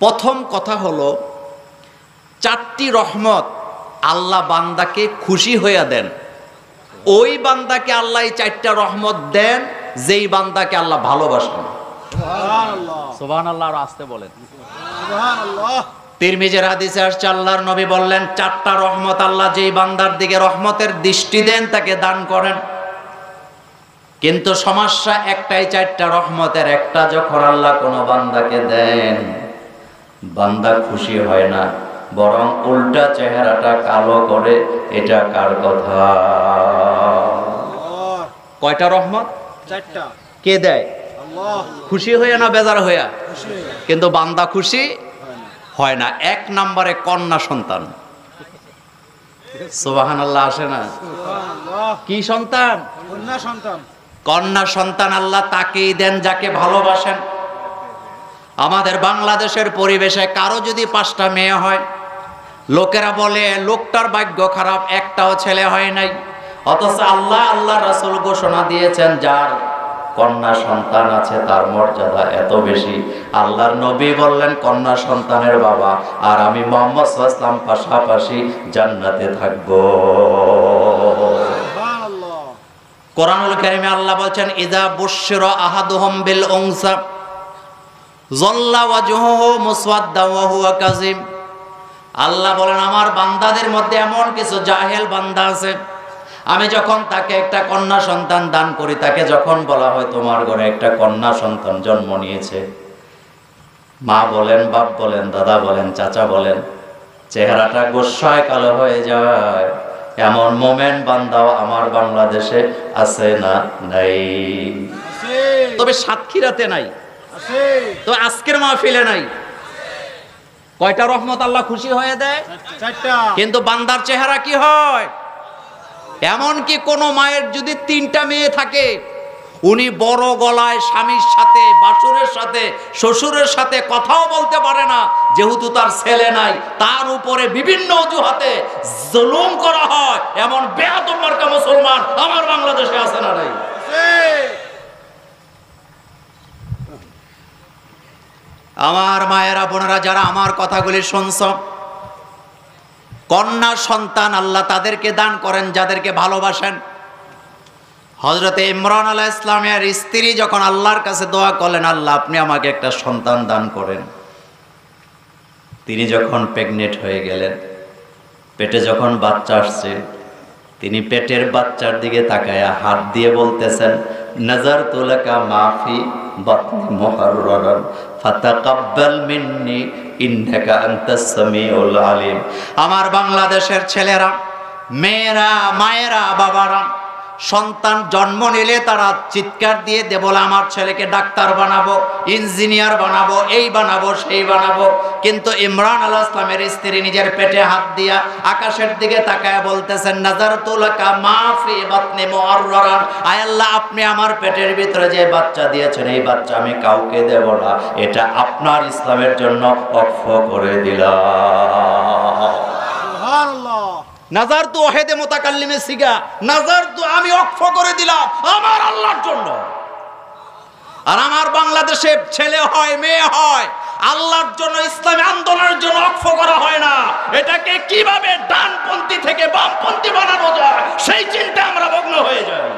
প্রথম কথা হলো চারটি রহমত আল্লাহ বান্দাকে খুশি হইয়া দেন। ওই বান্দাকে আল্লাহ এই চারটা রহমত দেন যেই বান্দাকে আল্লাহ ভালোবাসেন। সোবান আল্লাহ আর আসতে বলেন। তিরমিজের হাদিসে আসছে আল্লাহর নবী বললেন চারটা রহমত আল্লাহ যেই বান্দার দিকে রহমতের দৃষ্টি দেন তাকে দান করেন। কিন্তু সমস্যা একটাই চারটা রহমতের একটা যখন আল্লাহ কোনো বান্দাকে দেন। বান্দা খুশি হয় না বরং উল্টা চেহারাটা কালো করে এটা কার কথা? কয়টা রহমত? কে দেয়? খুশি হইয়া না বেজার হইয়া? কিন্তু বান্দা খুশি হয় না। এক নম্বরে কন্যা সন্তান। সুবাহান আল্লাহ আসে না? কি সন্তান? কন্যা সন্তান। কন্যা সন্তান আল্লাহ তাকেই দেন যাকে ভালোবাসেন। আমাদের বাংলাদেশের পরিবেশে কারও যদি পাঁচটা মেয়ে হয় লোকেরা বলে লোকটার ভাগ্য খারাপ একটাও ছেলে হয় নাই। অথচ আল্লাহ আল্লাহ রাসূল ঘোষণা দিয়েছেন যার কন্যা সন্তান আছে তার মর্যাদা এত বেশি। আল্লাহর নবী বললেন কন্যা সন্তানের বাবা আর আমি মোহাম্মদ সাল্লাম পাশাপাশি জান্নাতে থাকব। কোরআনুল কারিমে আল্লাহ বলছেন ইদা বুশরা আহাদুহুম বিল উনসা জল্লা ওয়াজহুহু মুসওয়াদ্দা ওয়া হুয়া কাযিম আল্লাহ বলেন আমার বান্দাদের মধ্যে এমন কিছু জাহেল বান্দা আছে। আমি যখন তাকে একটা কন্যা সন্তান দান করি তাকে যখন বলা হয় তোমার ঘরে একটা কন্যা সন্তান জন্ম নিয়েছে। মা বলেন বাপ বলেন দাদা বলেন চাচা বলেন চেহারাটা গোস্বায় কালো হয়ে যায়। এমন মোমেন্ট বান্দাও আমার বাংলাদেশে আছে না নাই? তবে সাতক্ষীরাতে নাই। তো আজকের মাহফিলে নাই। কয়টা রহমত আল্লাহ খুশি হয়ে দেয়? কিন্তু বান্দার চেহারা কি হয়? এমন কি কোনো মায়ের যদি তিনটা মেয়ে থাকে উনি বড় গলায় স্বামীর সাথে বাসুরের সাথে শ্বশুরের সাথে কথাও বলতে পারে না যেহেতু তার ছেলে নাই তার উপরে বিভিন্ন অজুহাতে জুলুম করা হয় এমন বেয়াদব মার্কা মুসলমান আমার বাংলাদেশে আছে না নাই আছে আমার মায়েরা, বোনেরা, যারা আমার কথাগুলি শুনছ, কন্যা সন্তান আল্লাহ তাদেরকে দান করেন, যাদেরকে ভালোবাসেন। হজরতে ইমরান আলাহ ইসলামের স্ত্রী যখন আল্লাহর কাছে দোয়া করলেন, আল্লাহ আপনি আমাকে একটা সন্তান দান করেন। তিনি যখন প্রেগনেন্ট হয়ে গেলেন, পেটে যখন বাচ্চা আসছে, তিনি পেটের বাচ্চার দিকে তাকায় হাত দিয়ে বলতেছেন নজর তুলাকা মাফি বাতনি মুহাররারান আমার বাংলাদেশের ছেলেরা মেয়েরা মায়েরা বাবারা সন্তান জন্ম নিলে তারা চিৎকার দিয়ে, দে আমার ছেলেকে ডাক্তার বানাবো, ইঞ্জিনিয়ার বানাবো, এই বানাবো, সেই বানাবো। কিন্তু ইমরান আল ইসলামের স্ত্রী নিজের পেটে হাত দিয়া আকাশের দিকে তাকায় বলতেছেন, নাজার তুলাকা মাফি বাতনি মুআররান আয় আল্লাহ, আপনি আমার পেটের ভিতরে যে বাচ্চা দিয়েছেন, এই বাচ্চা আমি কাউকে দেব না। এটা আপনার ইসলামের জন্য অক্ষ করে দিলাম। নাজার তো ওহেদে মোতাকাল্লিমে সিগা নাজার তো আমি অক্ষ করে দিলাম আমার আল্লাহর জন্য। আর আমার বাংলাদেশে ছেলে হয়, মেয়ে হয়, আল্লাহর জন্য, ইসলামী আন্দোলনের জন্য অক্ষ করা হয় না। এটাকে কীভাবে ডানপন্থী থেকে বামপন্থী বানানো যায়, সেই চিন্তা আমরা মগ্ন হয়ে যাই।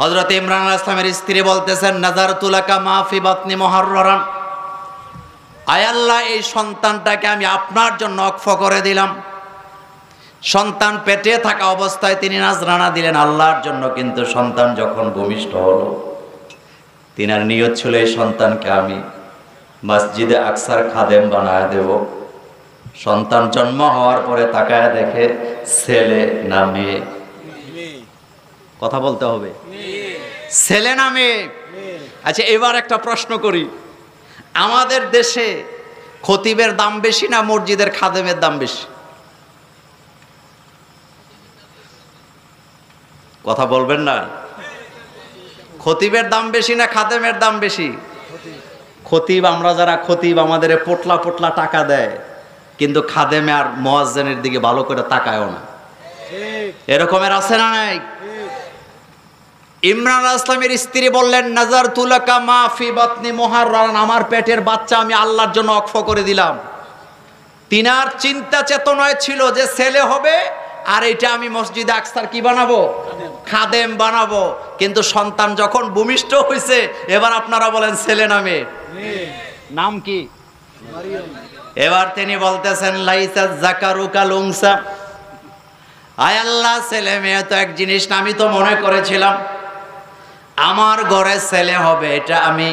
হজরত ইমরান ইসলামের স্ত্রী বলতেছেন নাজার তুলাকা মাফি বাতনি মহাররান আয়াল্লাহ এই সন্তানটাকে আমি আপনার জন্য অক্ষ করে দিলাম। সন্তান পেটে থাকা অবস্থায় তিনি নাজরানা দিলেন আল্লাহর জন্য কিন্তু সন্তান যখন ভূমিষ্ঠ হলো তিনার নিয়ত ছিল এই সন্তানকে আমি মসজিদে আকসার খাদেম বানায় দেব। সন্তান জন্ম হওয়ার পরে তাকায় দেখে ছেলে না মেয়ে। কথা বলতে হবে? ছেলে না মেয়ে। আচ্ছা এবার একটা প্রশ্ন করি। আমাদের দেশে খতিবের দাম বেশি না মসজিদের খাদেমের দাম বেশি? কথা বলবেন না? খতিবের দাম বেশি না খাদেমের দাম বেশি? খতিব আমরা যারা খতিব আমাদের পোটলা পোটলা টাকা দেয় কিন্তু খাদেমে আর মোয়াজ্জেনের দিকে ভালো করে তাকায়ও না। এরকমের আছে না নাই? ইমরান আসলামের স্ত্রী বললেন, নাজার তুলাকা মা ফি বাতনি মোহারান আমার পেটের বাচ্চা আমি আল্লাহর জন্য অক্ষ করে দিলাম। তিনার চিন্তা চেতনায় ছিল যে ছেলে হবে আর এটা আমি মসজিদে আকসার কি বানাবো? খাদেম বানাবো। কিন্তু সন্তান যখন ভূমিষ্ঠ হয়েছে এবার আপনারা বলেন, ছেলে নামে নাম কি? এবার তিনি বলতেছেন, লাইসা জাকারুকা লুংসা। আয় আল্লাহ, ছেলে মেয়ে তো এক জিনিস আমি তো মনে করেছিলাম আমার ঘরে ছেলে হবে এটা আমি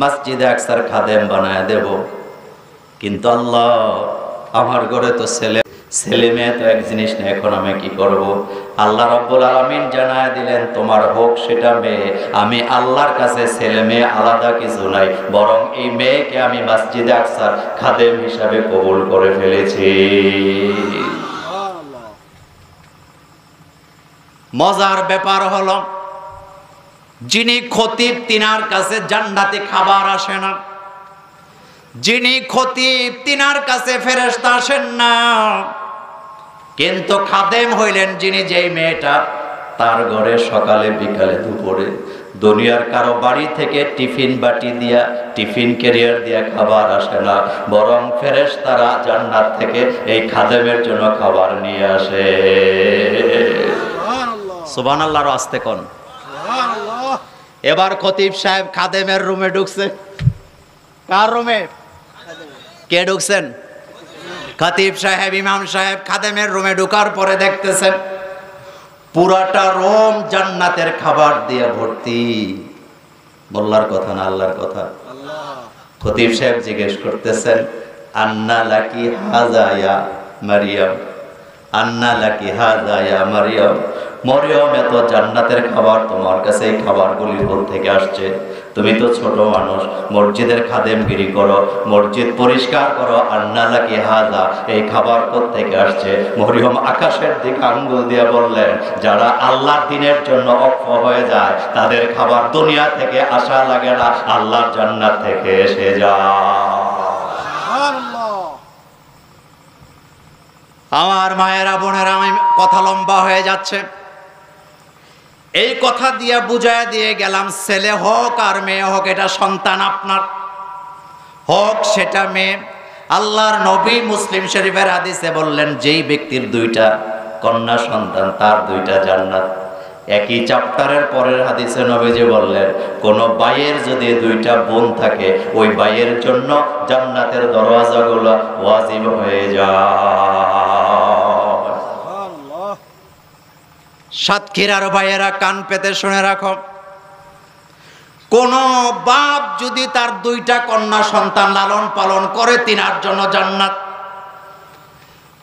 মসজিদে আকসার খাদেম বানায় দেব। কিন্তু আল্লাহ আমার ঘরে তো ছেলে ছেলে মেয়ে তো এক জিনিস না এখন আমি কি করব? আল্লাহ রব্বুল আলামিন জানায় দিলেন তোমার হোক সেটা মেয়ে আমি আল্লাহর কাছে ছেলে মেয়ে আলাদা কিছু নাই বরং এই মেয়েকে আমি মসজিদে আকসার খাদেম হিসাবে কবুল করে ফেলেছি। মজার ব্যাপার হলো যিনি খতিব তিনার কাছে জান্নাতে খাবার আসে না। যিনি খতিব তিনার কাছে ফেরেশতা আসেন না। কিন্তু খাদেম হইলেন যিনি যেই মেয়েটা তার ঘরে সকালে বিকালে দুপুরে দুনিয়ার কারও বাড়ি থেকে টিফিন বাটি দিয়া টিফিন ক্যারিয়ার দিয়া খাবার আসে না। বরং ফেরেশ তারা জান্নাত থেকে এই খাদেমের জন্য খাবার নিয়ে আসে। সুবান আল্লাহর আসতে কোন। এবার খতিব সাহেব খাদেমের রুমে ঢুকছে। কার রুমে? কে ঢুকছেন? খতিব সাহেব, ইমাম সাহেব খাদেমের রুমে ঢুকার পরে দেখতেছেন পুরাটা রোম জান্নাতের খাবার দিয়ে ভর্তি। বল্লার কথা না আল্লাহর কথা? খতিব সাহেব জিজ্ঞেস করতেছেন, আন্না লাকি হাজায়া মারিয়াম? আন্না লাকি হাজায়া মারিয়াম। মরিয়ম এত জান্নাতের খাবার তোমার কাছে এই খাবারগুলি কোথ থেকে আসছে। তুমি তো ছোট মানুষ মসজিদের খাদেমগিরি করো মসজিদ পরিষ্কার করো আন্না লাকি হাজা এই খাবার থেকে আসছে? মরিয়ম আকাশের দিকে আঙ্গুল দিয়ে বললেন যারা আল্লাহর দিনের জন্য অক্ষ হয়ে যায় তাদের খাবার দুনিয়া থেকে আসা লাগে না আল্লাহর জান্নাত থেকে এসে যায়। আমার মায়েরা বোনেরা আমি কথা লম্বা হয়ে যাচ্ছে। এই কথা দিয়ে বুঝায় দিয়ে গেলাম, ছেলে হোক আর মেয়ে হোক, এটা সন্তান আপনার। হোক সেটা মেয়ে। আল্লাহর নবী মুসলিম শরীফের হাদিসে বললেন, যেই ব্যক্তির দুইটা কন্যা সন্তান, তার দুইটা জান্নাত। একই চ্যাপ্টারের পরের হাদিসে নবীজি বললেন, কোন বাইয়ের যদি দুইটা বোন থাকে, ওই বাইয়ের জন্য জান্নাতের দরওয়াজাগুলো ওয়াজিব হয়ে যায় সুবহানাল্লাহ সাতক্ষীরার ভাইয়েরা, কান পেতে শুনে রাখো। কোন বাপ যদি তার দুইটা কন্যা সন্তান লালন পালন করে, তিনার জন্য জান্নাত।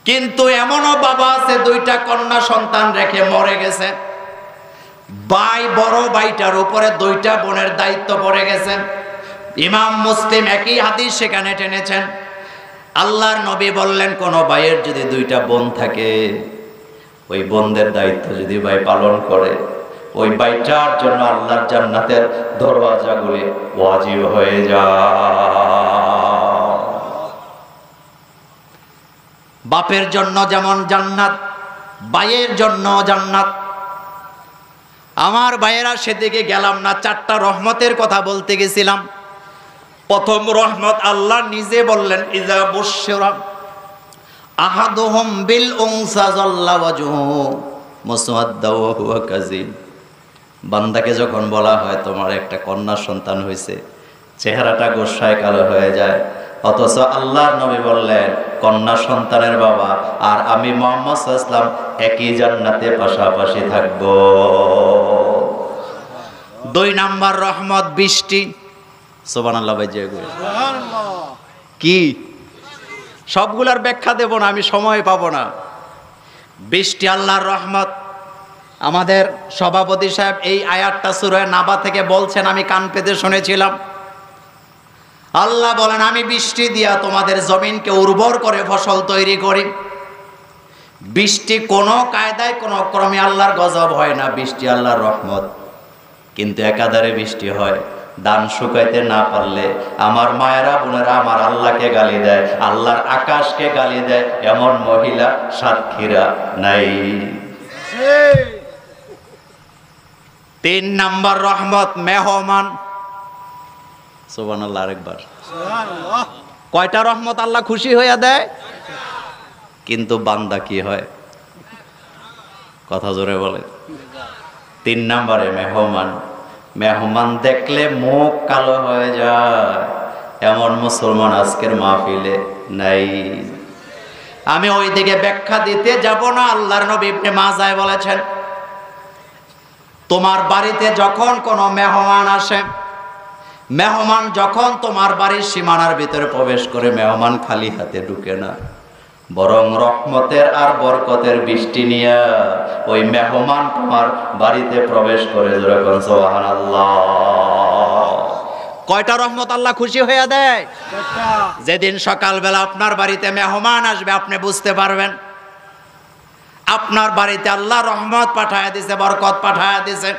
কিন্তু এমনও বাবা আছে, দুইটা কন্যা সন্তান রেখে মরে গেছে। ভাই বড়, ভাইটার উপরে দুইটা বোনের দায়িত্ব পড়ে গেছে। ইমাম মুসলিম একই হাদিস সেখানে টেনেছেন। আল্লাহর নবী বললেন, কোন ভাইয়ের যদি দুইটা বোন থাকে ওই বোনদের দায়িত্ব যদি ভাই পালন করে, ওই ভাইটার জন্য আল্লাহর জান্নাতের দরওয়াজা দরওয়াজাগুলি ওয়াজিব হয়ে যায়। বাপের জন্য যেমন জান্নাত, ভাইয়ের জন্য জান্নাত। আমার ভাইয়েরা সেদিকে গেলাম না, চারটা রহমতের কথা বলতে গেছিলাম। প্রথম রহমত আল্লাহ নিজে বললেন ইজা বুশরা আহাদুহুম বিল উনসা জাল্লা ওয়াজহু মুসওয়াদ্দা ওয়া হুয়া কাযিব। বান্দাকে যখন বলা হয় তোমার একটা কন্যা সন্তান হয়েছে চেহারাটা গোসায় কালো হয়ে যায়। অথচ আল্লাহর নবী বললেন কন্যা সন্তানের বাবা আর আমি মোহাম্মদ ইসলাম একই জান্নাতে পাশাপাশি থাকব। দুই নাম্বার রহমত বৃষ্টি। সোবান আল্লাহ কি? সবগুলার ব্যাখ্যা দেব না, আমি সময় পাবো না। বৃষ্টি, আল্লাহর রহমত। আমাদের সভাপতি সাহেব এই আয়াতটা সুরায় নাবা থেকে বলছেন, আমি কান পেতে শুনেছিলাম। আল্লাহ বলেন, আমি বৃষ্টি দিয়া তোমাদের জমিনকে উর্বর করে ফসল তৈরি করি। বৃষ্টি কোনো কায়দায়, কোনো ক্রমে আল্লাহর গজব হয় না, বৃষ্টি আল্লাহর রহমত। কিন্তু একাধারে বৃষ্টি হয়। দান শুকাইতে না পারলে আমার মায়েরা, বোনেরা আমার আল্লাহকে গালি দেয়, আল্লাহর আকাশকে গালি দেয়, এমন মহিলা সাতক্ষীরা নাই। তিন নাম্বার রহমত, মেহমান। সোবান আল্লাহ আরেকবার। কয়টা রহমত আল্লাহ খুশি হইয়া দেয়? কিন্তু বান্দা কি হয়? কথা জোরে বলে। তিন নম্বরে মেহমান। মেহমান দেখলে মুখ কালো হয়ে যায়। এমন মুসলমান আজকের মাহফিলে নাই। আমি ওই দিকে ব্যাখ্যা দিতে যাব না, আল্লাহর নবী ইবনে মাজায় বলেছেন, তোমার বাড়িতে যখন কোনো মেহমান আসে, মেহমান যখন তোমার বাড়ির সীমানার ভিতরে প্রবেশ করে, মেহমান খালি হাতে ঢুকে না। বরং রহমতের আর বরকতের বৃষ্টি নিয়ে ওই মেহমান তোমার বাড়িতে প্রবেশ করে সোহান কয়টা রহমত আল্লাহ খুশি হয়ে দেয়? যেদিন সকালবেলা আপনার বাড়িতে মেহমান আসবে আপনি বুঝতে পারবেন। আপনার বাড়িতে আল্লাহ রহমত পাঠায় দিছে বরকত পাঠায় দিছে।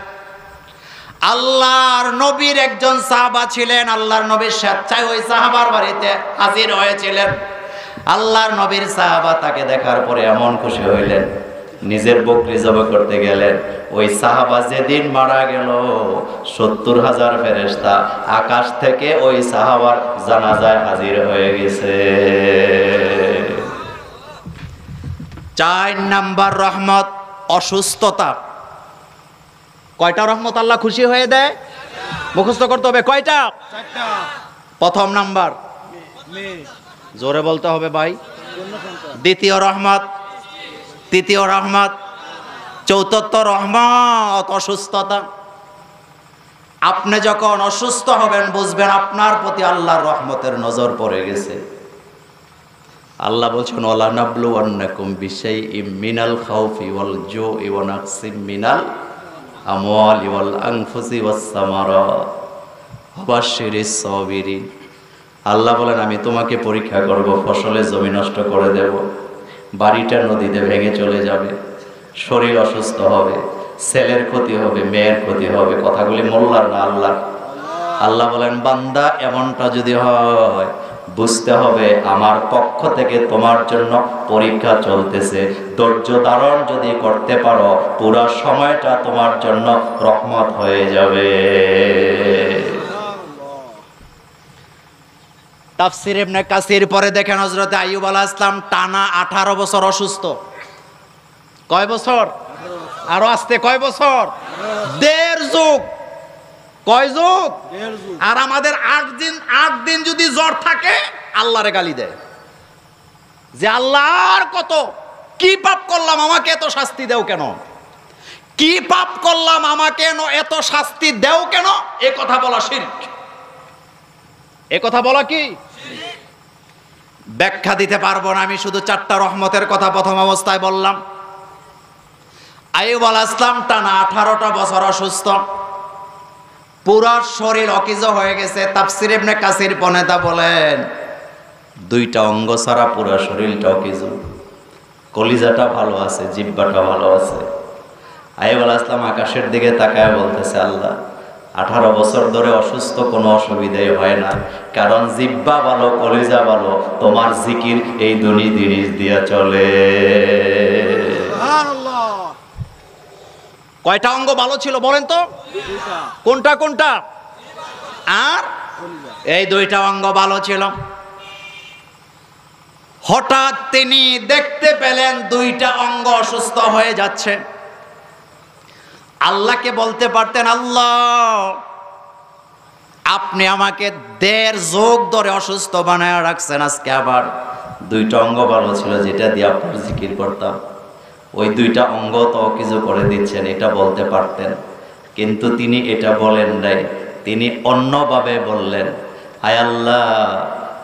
আল্লাহর নবীর একজন সাহাবা ছিলেন আল্লাহর নবীর স্বেচ্ছায় ওই সাহাবার বাড়িতে হাজির হয়েছিলেন। আল্লাহর নবীর সাহাবা তাকে দেখার পরে এমন খুশি হইলেন। নিজের বকরি জবে করতে গেলেন। ওই সাহাবা যেদিন মারা গেল, সত্তর হাজার ফেরেস্তা আকাশ থেকে ওই সাহাবার জানাজায় হাজির হয়ে গেছে। চার নাম্বার রহমত, অসুস্থতা। কয়টা রহমত আল্লাহ খুশি হয়ে দেয়? মুখস্থ করতে হবে। কয়টা? প্রথম নাম্বার। জোরে বলতে হবে ভাই। দ্বিতীয় রহমত, তৃতীয় রহমত চতুর্থ রহমত, অসুস্থতা। আপনি যখন অসুস্থ হবেন, বুঝবেন আপনার প্রতি আল্লাহর রহমতের নজর পড়ে গেছে। আল্লাহ বলছেন ওলা নাবলু আন্নাকুম বিশাই ইম মিনাল খাউফি ওয়াল জো ওয়া নাকসিম মিনাল আমওয়ালি ওয়াল আনফুসি ওয়াস সামারাত ওয়াবাশশিরিস সাবিরিন। আল্লাহ বলেন, আমি তোমাকে পরীক্ষা করব, ফসলে জমি নষ্ট করে দেব, বাড়িটা নদীতে ভেঙে চলে যাবে, শরীর অসুস্থ হবে, ছেলের ক্ষতি হবে, মেয়ের ক্ষতি হবে, কথাগুলি মোল্লার না আল্লাহ আল্লাহ বলেন, বান্দা, এমনটা যদি হয়, বুঝতে হবে আমার পক্ষ থেকে তোমার জন্য পরীক্ষা চলতেছে। ধৈর্য ধারণ যদি করতে পারো, পুরো সময়টা তোমার জন্য রহমত হয়ে যাবে সুবহানাল্লাহ তাফসির ইবনে কাসির পরে দেখেন হযরত আইয়ুব আলাইহিস সালাম টানা 18 বছর অসুস্থ। কয় বছর? আরও আসতে কয় বছর? দেড় যুগ। কয় যুগ। আর আমাদের আট দিন আট দিন যদি জ্বর থাকে আল্লাহরে গালি দেয়। যে আল্লাহর কত কি পাপ করলাম আমাকে এত শাস্তি দেও কেন? কি পাপ করলাম আমাকে এত শাস্তি দেও কেন? এ কথা বলা শিরক। এ কথা বলা কি? ব্যাখ্যা দিতে পারব না, আমি শুধু চারটা রহমতের কথা প্রথম অবস্থায় বললাম। আইব আল ইসলাম টানা আঠারোটা বছর অসুস্থ। পুরা শরীর অকিজ হয়ে গেছে, তাফসির ইবনে কাসির পনেতা বলেন, দুইটা অঙ্গ ছাড়া পুরা শরীরটা অকিজ। কলিজাটা ভালো আছে জিব্বাটা ভালো আছে। আইব আল ইসলাম আকাশের দিকে তাকায় বলতেছে, আল্লাহ আঠারো বছর ধরে অসুস্থ কোনো অসুবিধাই হয় না। কারণ জিব্বা ভালো কলিজা ভালো তোমার জিকির এই দুনি জিনিস দিয়া চলে। সুবহানাল্লাহ। কয়টা অঙ্গ ভালো ছিল বলেন তো? কোনটা কোনটা? আর? এই দুইটা অঙ্গ ভালো ছিল। হঠাৎ তিনি দেখতে পেলেন দুইটা অঙ্গ অসুস্থ হয়ে যাচ্ছে। আল্লাহকে বলতে পারতেন, আল্লাহ, আপনি আমাকে দেড় যোগ ধরে অসুস্থ বানায় রাখছেন আজকে আবার। দুইটা অঙ্গ ভালো ছিল, যেটা দিয়ে আপনার জিকির করতাম। ওই দুইটা অঙ্গ তো কিছু করে দিচ্ছেন, এটা বলতে পারতেন। কিন্তু তিনি এটা বলেন নাই। তিনি অন্যভাবে বললেন, হায় আল্লাহ,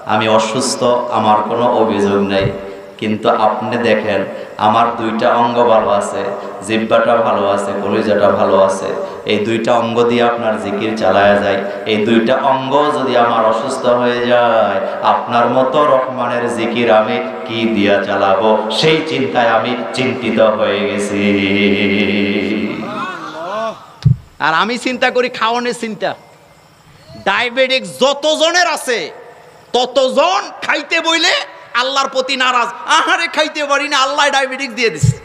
আমি অসুস্থ, আমার কোনো অভিযোগ নাই। কিন্তু আপনি দেখেন, আমার দুইটা অঙ্গ ভালো আছে জিব্বাটা ভালো আছে, কলিজাটা ভালো আছে। এই দুইটা অঙ্গ দিয়ে আপনার জিকির চালায়া যায়। এই দুইটা অঙ্গ যদি আমার অসুস্থ হয়ে যায়, আপনার মতো রহমানের জিকির আমি কি দিয়া চালাবো? সেই চিন্তায় আমি চিন্তিত হয়ে গেছি। আর আমি চিন্তা করি খাওয়ানোর চিন্তা। ডায়াবেটিক যতজনের আছে, ততজন খাইতে বইলে আল্লাহর প্রতি নারাজ। আহারে, খাইতে পারি না, আল্লাহ ডায়াবেটিক দিয়ে দিছে।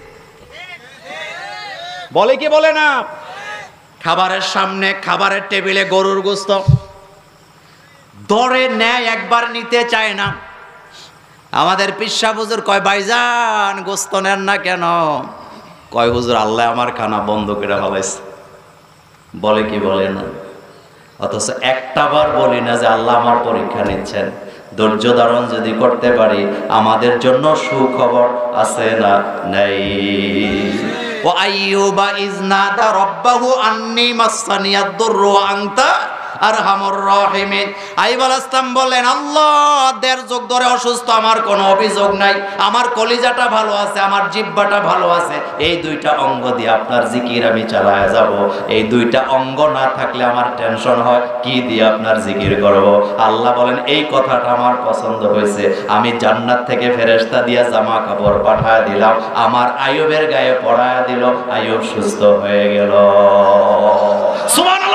বলে কি, বলে না? খাবারের সামনে, খাবারের টেবিলে গরুর গোস্ত। দরে নেয় একবার নিতে চায় না। আমাদের পিসা হুজুর কয়, ভাইজান, গোস্ত নেন না কেন? কয়, হুজুর, আল্লাহ আমার খানা বন্ধ করে ফেলাইছে। বলে কি, বলে না? অথচ একটা বার বলি না যে আল্লাহ আমার পরীক্ষা নিচ্ছেন। ধৈর্য ধারণ যদি করতে পারি, আমাদের জন্য সুখবর আছে না নেই? ও আইয়ুবা ইজনাদা রব্বাহু আন্নি মাসানিয়াদ দুররু ওয়া আনতা আরহামুর রাহিমিন। আইব আলাইহিস বললেন, আল্লাহ যুগ ধরে অসুস্থ, আমার অভিযোগ নাই। আমার কলিজাটা ভালো আছে, আমার জিহ্বাটা ভালো আছে। এই দুইটা অঙ্গ দিয়ে আপনার জিকির আমি চালায় যাব। এই দুইটা অঙ্গ না থাকলে আমার টেনশন হয়, কি দিয়ে আপনার জিকির করব? আল্লাহ বলেন, এই কথাটা আমার পছন্দ হয়েছে। আমি জান্নাত থেকে ফেরেস্তা দিয়া জামা কাপড় পাঠায় দিলাম। আমার আয়ুবের গায়ে পড়ায় দিল আয়ুব সুস্থ হয়ে গেল। আল্লাহ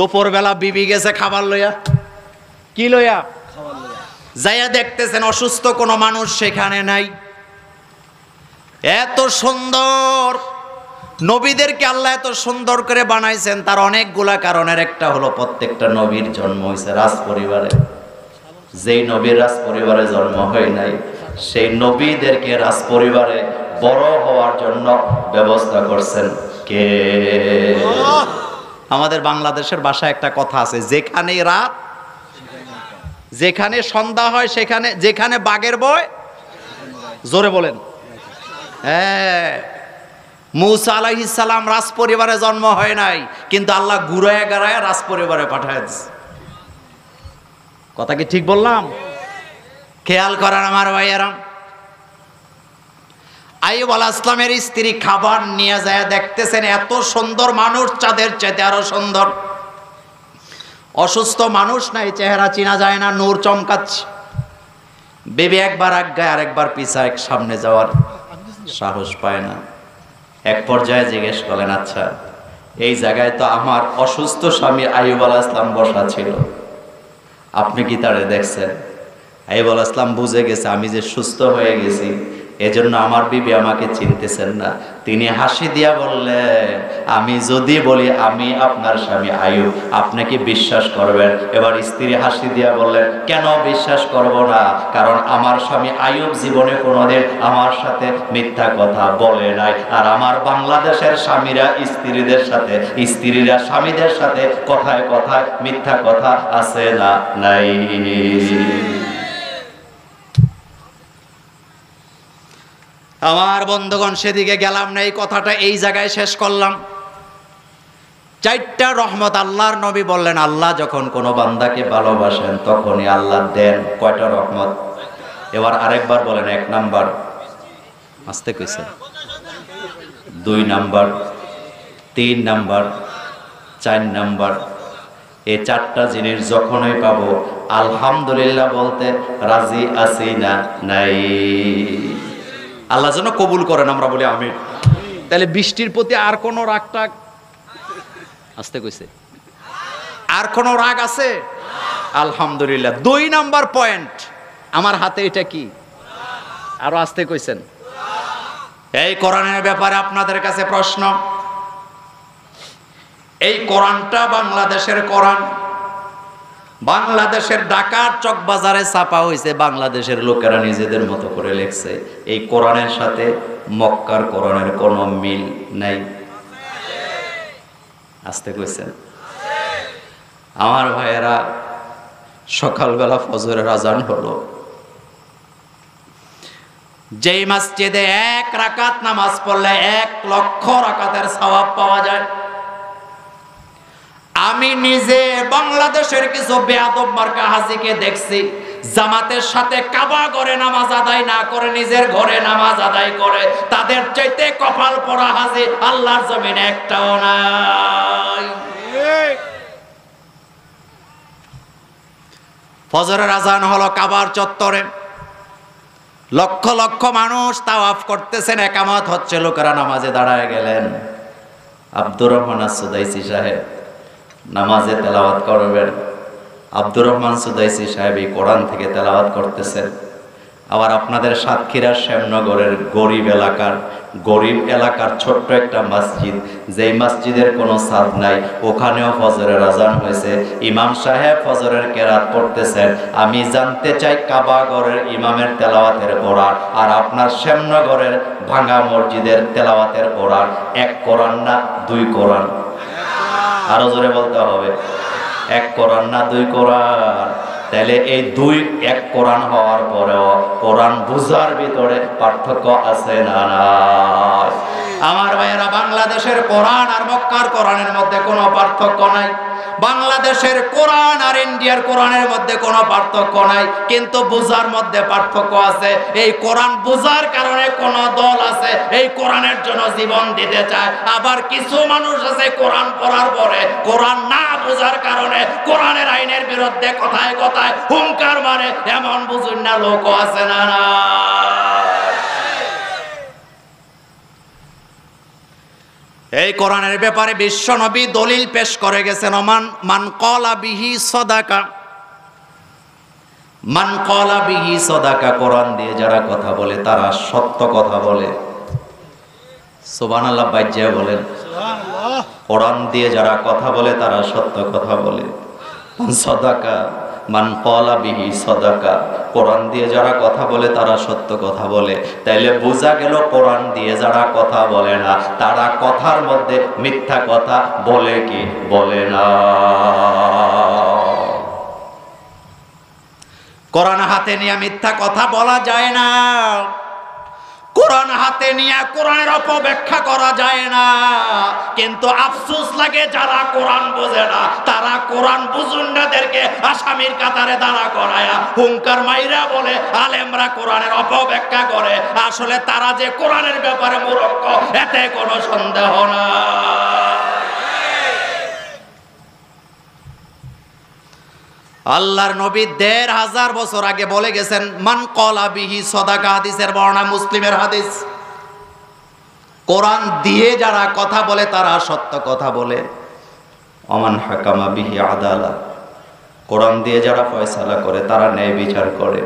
দুপুরবেলা বিবি গেছে খাবার লইয়া। কি লইয়া? যাইয়া দেখতেছেন অসুস্থ কোনো মানুষ সেখানে নাই। এত সুন্দর। নবীদেরকে আল্লাহ এত সুন্দর করে বানাইছেন তার অনেকগুলা কারণের একটা হলো প্রত্যেকটা নবীর জন্ম হয়েছে রাজ পরিবারে। যেই নবীর রাজ পরিবারে জন্ম হয় নাই সেই নবীদেরকে রাজ পরিবারে বড় হওয়ার জন্য ব্যবস্থা করছেন কে? আমাদের বাংলাদেশের ভাষায় একটা কথা আছে, যেখানে রাত, যেখানে সন্ধ্যা হয় সেখানে, যেখানে বাঘের বয়, জোরে বলেন। হ্যাঁ মুসা আলাইহিস সালাম রাজ পরিবারে জন্ম হয় নাই, কিন্তু আল্লাহ ঘুরায় গাড়ায় রাজ পরিবারে পাঠায় কথা কি ঠিক বললাম? খেয়াল করেন আমার ভাইয়ারাম আইব আল ইসলামের স্ত্রী খাবার নিয়ে যায়, দেখতেছেন এত সুন্দর মানুষ, চাঁদের চাইতে আরও সুন্দর। অসুস্থ মানুষ নাই চেহারা চিনা যায় না, নূর চমকাচ্ছে। বেবি একবার আজ্ঞায়, আরেকবার পিছা এক সামনে যাওয়ার সাহস পায় না। এক পর্যায়ে জিজ্ঞেস করলেন আচ্ছা এই জায়গায় তো আমার অসুস্থ স্বামী আইব আল ইসলাম বসা ছিল। আপনি কি তারে দেখছেন? আইব আল ইসলাম বুঝে গেছে, আমি যে সুস্থ হয়ে গেছি এজন্য আমার বিবি আমাকে চিনতেছেন না। তিনি হাসি দিয়া বললেন, আমি যদি বলি, আমি আপনার স্বামী আয়ুব, আপনি কি বিশ্বাস করবেন? এবার স্ত্রী হাসি দিয়া বললেন, কেন বিশ্বাস করব না? কারণ আমার স্বামী আয়ুব জীবনে কোনোদিন আমার সাথে মিথ্যা কথা বলে নাই। আর আমার বাংলাদেশের স্বামীরা স্ত্রীদের সাথে, স্ত্রীরা স্বামীদের সাথে কথায় কথায় মিথ্যা কথা আছে না নাই? আমার বন্ধুগণ, সেদিকে গেলাম না, এই কথাটা এই জায়গায় শেষ করলাম। চারটা রহমত আল্লাহর নবী বললেন, আল্লাহ যখন কোনো বান্দাকে ভালোবাসেন, তখনই আল্লাহ দেন কয়টা রহমত? এবার আরেকবার বলেন, এক নাম্বার। আসতে কইছে? দুই নাম্বার, তিন নাম্বার, চার নাম্বার। এই চারটা জিনিস যখনই পাবো, আলহামদুলিল্লাহ বলতে রাজি আছি না, নাই। আল্লাহ যেন কবুল করেন আমরা বলি আমি তাহলে বৃষ্টির প্রতি আর কোনো রাগ টাগ আসতে কইছে? আর কোনো রাগ আছে? আলহামদুলিল্লাহ। দুই নাম্বার পয়েন্ট আমার হাতে এটা কি? আরও আসতে কইছেন। এই কোরআনের ব্যাপারে আপনাদের কাছে প্রশ্ন। এই কোরআনটা বাংলাদেশের কোরআন। বাংলাদেশের ঢাকার চক বাজারে ছাপা হয়েছে বাংলাদেশের লোকেরা নিজেদের মতো করে লিখছে। এই কোরআনের সাথে মক্কার কোরআনের কোনো মিল নাই। আসতে কইছেন? আমার ভাইয়েরা, সকালবেলা ফজরের আজান হলো। যেই মসজিদে এক রাকাত নামাজ পড়লে এক লক্ষ রাকাতের সওয়াব পাওয়া যায়। আমি নিজে বাংলাদেশের কিছু বেয়াদব মার্কা হাজিকে দেখছি। জামাতের সাথে কাবা ঘরে নামাজ আদায় না করে, নিজের ঘরে নামাজ আদায় করে। তাদের চাইতে কপাল পরা হাজি আল্লাহর জমিনে একটাও নাই। ফজরের আজান হলো কাবার চত্বরে। লক্ষ লক্ষ মানুষ তাওয়াফ করতেছেন, একামত হচ্ছে, লোকেরা নামাজে দাঁড়ায় গেলেন। আব্দুর রহমান সুদাইসি সাহেব নামাজে তেলাওয়াত করবেন। আব্দুর রহমান সুদাইসি সাহেব এই কোরআন থেকে তেলাওয়াত করতেছেন। আবার আপনাদের সাতক্ষীরার শ্যামনগরের গরিব এলাকার গরিব এলাকার ছোট্ট একটা মসজিদ, যেই মসজিদের কোনো ছাদ নাই। ওখানেও ফজরের আজান হয়েছে। ইমাম সাহেব ফজরের কেরাত পড়তেছেন। আমি জানতে চাই কাবাগরের ইমামের তেলাওয়াতের কোরআন আর আপনার শ্যামনগরের ভাঙা মসজিদের তেলাওয়াতের কোরআন। এক কোরআন না দুই কোরআন? আরও জোরে বলতে হবে। এক কোরআন না দুই কোরআন? তাহলে এই দুই এক কোরআন হওয়ার পরেও কোরআন বুঝার ভিতরে পার্থক্য আছে না আমার ভাইয়েরা, বাংলাদেশের কোরআন আর মক্কার কোরআনের মধ্যে কোনো পার্থক্য নাই। বাংলাদেশের কোরআন আর ইন্ডিয়ার কোরআনের মধ্যে কোনো পার্থক্য নাই, কিন্তু বুঝার মধ্যে পার্থক্য আছে। এই কোরআন বুঝার কারণে কোন দল আছে, এই কোরআনের জন্য জীবন দিতে চায়। আবার কিছু মানুষ আছে কোরআন পড়ার পরে, কোরআন না বুঝার কারণে কোরআনের আইনের বিরুদ্ধে কথায় কথায় হুঙ্কার মানে এমন বুঝুন না লোক আছে না না। এই কোরআনের ব্যাপারে বিশ্বনবী দলিল পেশ করে গেছেন ওমান মান কলা বিহি সদাকা। মান কলা বিহি সদাকা কোরআন দিয়ে যারা কথা বলে তারা সত্য কথা বলে। সুবহানাল্লাহ বাজ্যা বলেন। কোরআন দিয়ে যারা কথা বলে তারা সত্য কথা বলে। মান সদাকা। মান কলা বিহি সদাকা। কোরআন দিয়ে যারা কথা বলে, তারা সত্য কথা বলে। তাইলে বোঝা গেল কোরআন দিয়ে যারা কথা বলে না, তারা কথার মধ্যে মিথ্যা কথা বলে কি? বলে না। কোরআন হাতে নিয়ে মিথ্যা কথা বলা যায় না। কোরআন হাতে নিয়ে কোরআনের অপব্যাখ্যা করা যায় না। কিন্তু আফসুস লাগে যারা কোরআন বোঝে না, তারা কোরআন বুজুন্ডাদেরকে আসামির কাতারে দাঁড়া করায়া। হুঙ্কার মাইরা বলে, আলেমরা কোরআনের অপব্যাখ্যা করে। আসলে তারা যে কোরআনের ব্যাপারে মূরক্ষ এতে কোনো সন্দেহ না আল্লাহর নবী দেড় হাজার বছর আগে বলে গেছেন, মান কলা বিহি সদাকা হাদিসের বর্ণা মুসলিমের হাদিস। কোরআন দিয়ে যারা কথা বলে, তারা সত্য কথা বলে। অমান হাকামা বিহি আদালা কোরআন দিয়ে যারা ফয়সালা করে, তারা ন্যায় বিচার করে।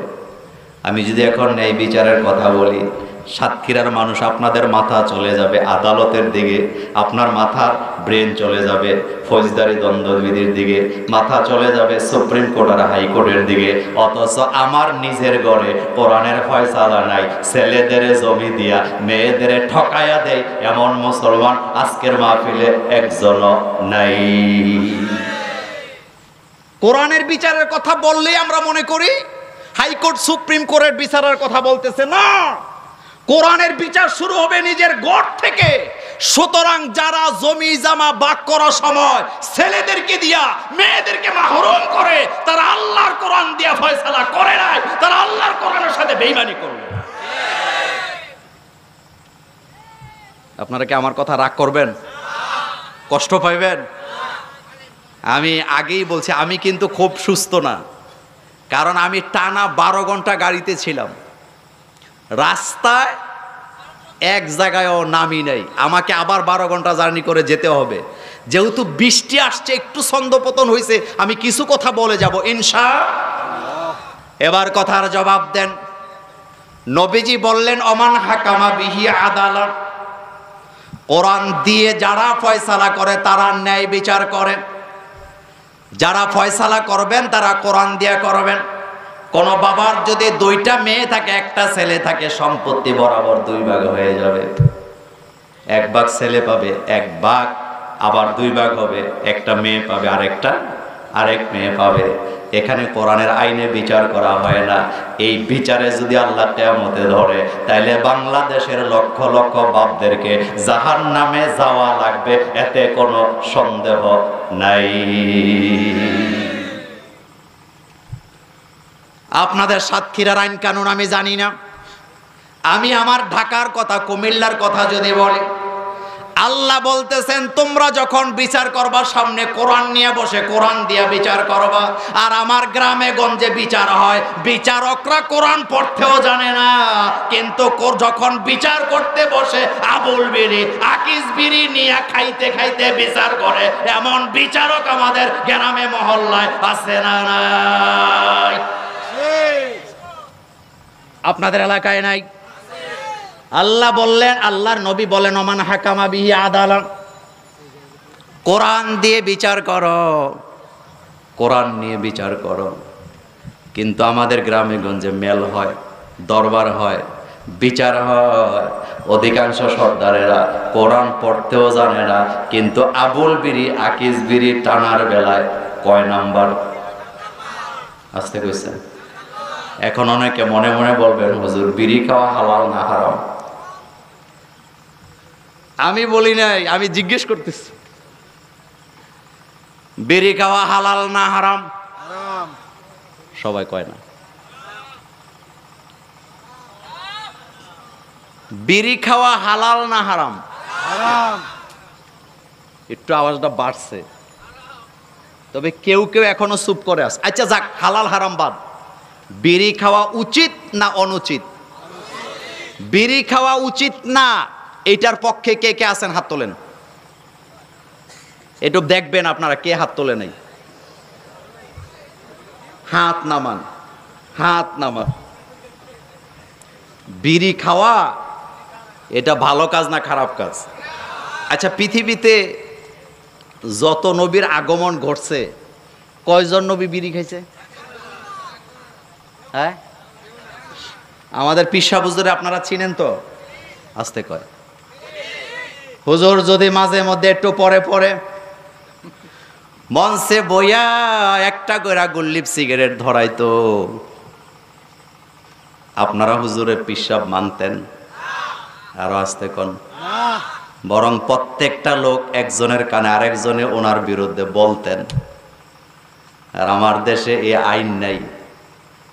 আমি যদি এখন ন্যায় বিচারের কথা বলি সাতক্ষীরার মানুষ আপনাদের মাথা চলে যাবে, আদালতের দিকে। আপনার মাথার ব্রেন চলে যাবে, ফৌজদারি দ্বন্দ্ববিধির দিকে। মাথা চলে যাবে সুপ্রিম কোর্ট আর হাইকোর্টের দিকে। অথচ আমার নিজের গড়ে কোরআনের ফয়সালা নাই। ছেলেদের জমি দিয়া, মেয়েদের ঠকায়া দেয় এমন মুসলমান আজকের মাহফিলে একজনও নাই। কোরআনের বিচারের কথা বললেই আমরা মনে করি, হাইকোর্ট সুপ্রিম কোর্টের বিচারের কথা বলতেছে না। কোরআনের বিচার শুরু হবে নিজের গড় থেকে। সুতরাং যারা জমি জামা বাক করার সময় ছেলেদেরকে দিয়া, মেয়েদেরকে মাহরুম করে, তারা আল্লাহর কোরআন দিয়া ফয়সালা করে নাই, তারা আল্লাহর কোরআনের সাথে বেইমানি করবে আপনারা কি আমার কথা রাগ করবেন? কষ্ট পাইবেন? আমি আগেই বলছি, আমি কিন্তু খুব সুস্থ না। কারণ আমি টানা বারো ঘণ্টা গাড়িতে ছিলাম। রাস্তায় এক জায়গায়ও নামি নেই। আমাকে আবার বারো ঘণ্টা জার্নি করে যেতে হবে। যেহেতু বৃষ্টি আসছে, একটু ছন্দপতন হয়েছে আমি কিছু কথা বলে যাব ইনশা এবার কথার জবাব দেন। নবীজি বললেন, অমান হাকামা বিহি আদালত কোরআন দিয়ে যারা ফয়সালা করে, তারা ন্যায় বিচার করে। যারা ফয়সালা করবেন, তারা কোরআন দিয়ে করবেন। কোন বাবার যদি দুইটা মেয়ে থাকে, একটা ছেলে থাকে, সম্পত্তি বরাবর দুই ভাগ হয়ে যাবে। এক ভাগ ছেলে পাবে, এক ভাগ আবার দুই ভাগ হবে। একটা মেয়ে পাবে, আরেকটা, আরেক মেয়ে পাবে। এখানে কোরআনের আইনে বিচার করা হয় না। এই বিচারে যদি আল্লাহ কেয়ামতে ধরে, তাইলে বাংলাদেশের লক্ষ লক্ষ বাপদেরকে জাহান নামে যাওয়া লাগবে। এতে কোনো সন্দেহ নাই। আপনাদের সাতক্ষীরার আইন কানুন আমি জানি না। আমি আমার ঢাকার কথা, কুমিল্লার কথা যদি বলি, আল্লাহ বলতেছেন, তোমরা যখন বিচার করবা, সামনে কোরআন নিয়ে বসে, কোরআন দিয়ে বিচার করবা। আর আমার গ্রামে গঞ্জে বিচার হয়, বিচারকরা কোরআন পড়তেও জানে না। কিন্তু যখন বিচার করতে বসে, আবুল বিড়ি আকিস বিড়ি নিয়ে খাইতে খাইতে বিচার করে। এমন বিচারক আমাদের গ্রামে, মহল্লায় আছে না নাই? আপনাদের এলাকায় নাই? আল্লাহ বললেন, আল্লাহর নবী বলেন, ওমান হাকামা বিহি আদালা। কোরআন দিয়ে বিচার করো। কোরআন নিয়ে বিচার করো। কিন্তু আমাদের গ্রামে গঞ্জে মেল হয়, দরবার হয়, বিচার হয়। অধিকাংশ সর্দারেরা কোরআন পড়তেও জানে না, কিন্তু আবুল বিড়ি আকিস বিড়ি টানার বেলায় কয় নাম্বার? আসতে কইছে এখন অনেকে মনে মনে বলবেন হুজুর বিড়ি খাওয়া হালাল না হারাম? আমি বলি নাই আমি জিজ্ঞেস করতেছি। বিড়ি খাওয়া হালাল না হারাম? হারাম। সবাই কয় না। বিড়ি খাওয়া হালাল না হারাম? হারাম। একটু আওয়াজটা বাড়ছে। তবে কেউ কেউ এখনও চুপ করে আস আচ্ছা যাক হালাল হারাম বাদ। বিড়ি খাওয়া উচিত না অনুচিত? বিড়ি খাওয়া উচিত না, এটার পক্ষে কে কে আছেন হাত তোলেন? একটু দেখবেন আপনারা কে হাত তোলে নাই। হাত নামান হাত নামান। বিড়ি খাওয়া, এটা ভালো কাজ না খারাপ কাজ? আচ্ছা পৃথিবীতে যত নবীর আগমন ঘটছে, কয়জন নবী বিড়ি খাইছে? হ্যাঁ? আমাদের পিসা হুজুরে আপনারা চিনেন তো? আসতে কয়। হুজুর যদি মাঝে মধ্যে একটু পরে পরে মঞ্চে বইয়া একটা কইরা গুল্লিপ সিগারেট ধরাইতো। আপনারা হুজুরের পিসাব মানতেন? আরও আসতে কন। বরং প্রত্যেকটা লোক একজনের কানে আরেকজনে ওনার বিরুদ্ধে বলতেন। আর আমার দেশে এই আইন নাই।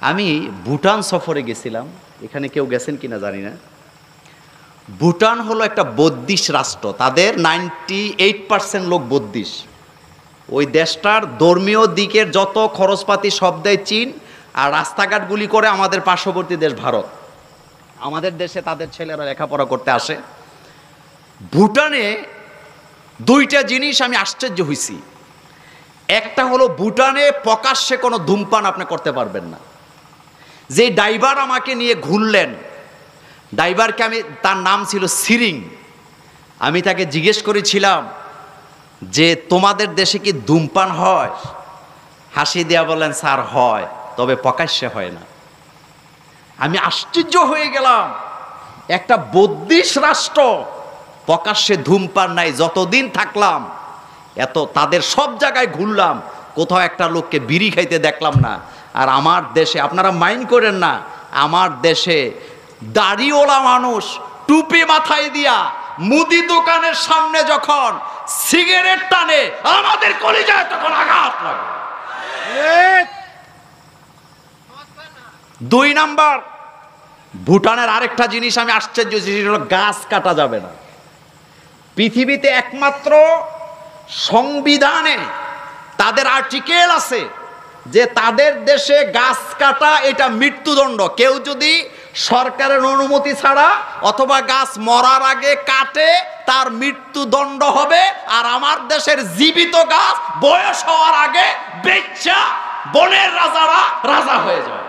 আমি ভুটান সফরে গেছিলাম। এখানে কেউ গেছেন কিনা জানি না। ভুটান হলো একটা বদ্দিশ রাষ্ট্র। তাদের নাইনটি এইট পার্সেন্ট লোক বদ্দিশ ওই দেশটার ধর্মীয় দিকের যত খরচপাতি সব দেয় চীন, আর রাস্তাঘাটগুলি করে আমাদের পার্শ্ববর্তী দেশ ভারত। আমাদের দেশে তাদের ছেলেরা লেখাপড়া করতে আসে। ভুটানে দুইটা জিনিস আমি আশ্চর্য হইছি। একটা হলো ভুটানে প্রকাশ্যে কোনো ধূমপান আপনি করতে পারবেন না। যে ড্রাইভার আমাকে নিয়ে ঘুরলেন, ড্রাইভারকে আমি, তার নাম ছিল সিরিং। আমি তাকে জিজ্ঞেস করেছিলাম যে, তোমাদের দেশে কি ধূমপান হয়? হাসি দিয়া বললেন, স্যার, হয়, তবে প্রকাশ্যে হয় না। আমি আশ্চর্য হয়ে গেলাম। একটা বদ্দিশ রাষ্ট্র, প্রকাশ্যে ধূমপান নাই, যতদিন থাকলাম, এত, তাদের সব জায়গায় ঘুরলাম, কোথাও একটা লোককে বিড়ি খাইতে দেখলাম না। আর আমার দেশে, আপনারা মাইন্ড করেন না, আমার দেশে দাড়িওয়ালা মানুষ টুপি মাথায় দিয়া মুদি দোকানের সামনে যখন সিগারেট টানে, আমাদের কলিজায় তখন আঘাত লাগে। দুই নাম্বার, ভুটানের আরেকটা জিনিস আমি আশ্চর্য হলো গাছ কাটা যাবে না। পৃথিবীতে একমাত্র সংবিধানে তাদের আর্টিকেল আছে যে তাদের দেশে গাছ কাটা এটা মৃত্যুদণ্ড। কেউ যদি সরকারের অনুমতি ছাড়া অথবা গাছ মরার আগে কাটে তার মৃত্যুদণ্ড হবে আর আমার দেশের জীবিত গাছ বয়স হওয়ার আগে বেচ্চা বনের রাজারা রাজা হয়ে যায়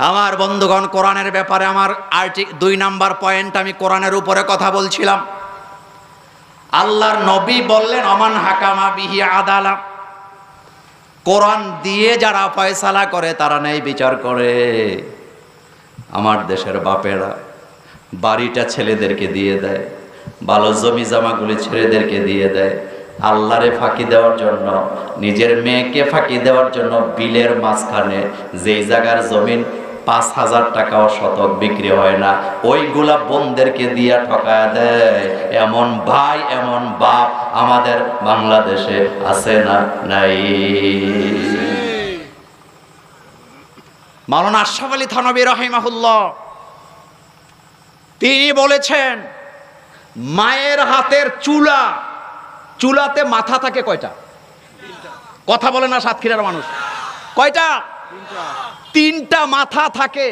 আমার বন্ধুগণ কোরআনের ব্যাপারে আমার আর্টি দুই নাম্বার পয়েন্ট আমি কোরআনের উপরে কথা বলছিলাম। আল্লাহর নবী বললেন, অমান হাকামা বিহি আদালা। কোরআন দিয়ে যারা ফয়সালা করে, তারা নেই বিচার করে। আমার দেশের বাপেরা বাড়িটা ছেলেদেরকে দিয়ে দেয়, ভালো জমি জামাগুলি ছেলেদেরকে দিয়ে দেয়। আল্লাহরে ফাঁকি দেওয়ার জন্য, নিজের মেয়েকে ফাঁকি দেওয়ার জন্য বিলের মাঝখানে যেই জায়গার জমিন পাঁচ হাজার টাকাও শতক বিক্রি হয় না। ওইগুলা বোনদেরকে দিয়া ঠকায় দেয়। এমন ভাই, এমন বাপ আমাদের বাংলাদেশে আছে না নাই। মাওলানা আশরাফ আলী থানবী রহিমাহুল্লাহ, তিনি বলেছেন, মায়ের হাতের চুলা, চুলাতে মাথা থাকে কয়টা? কথা বলে না সাতক্ষীরার মানুষ। কয়টা? তিনটা মাথা থাকে।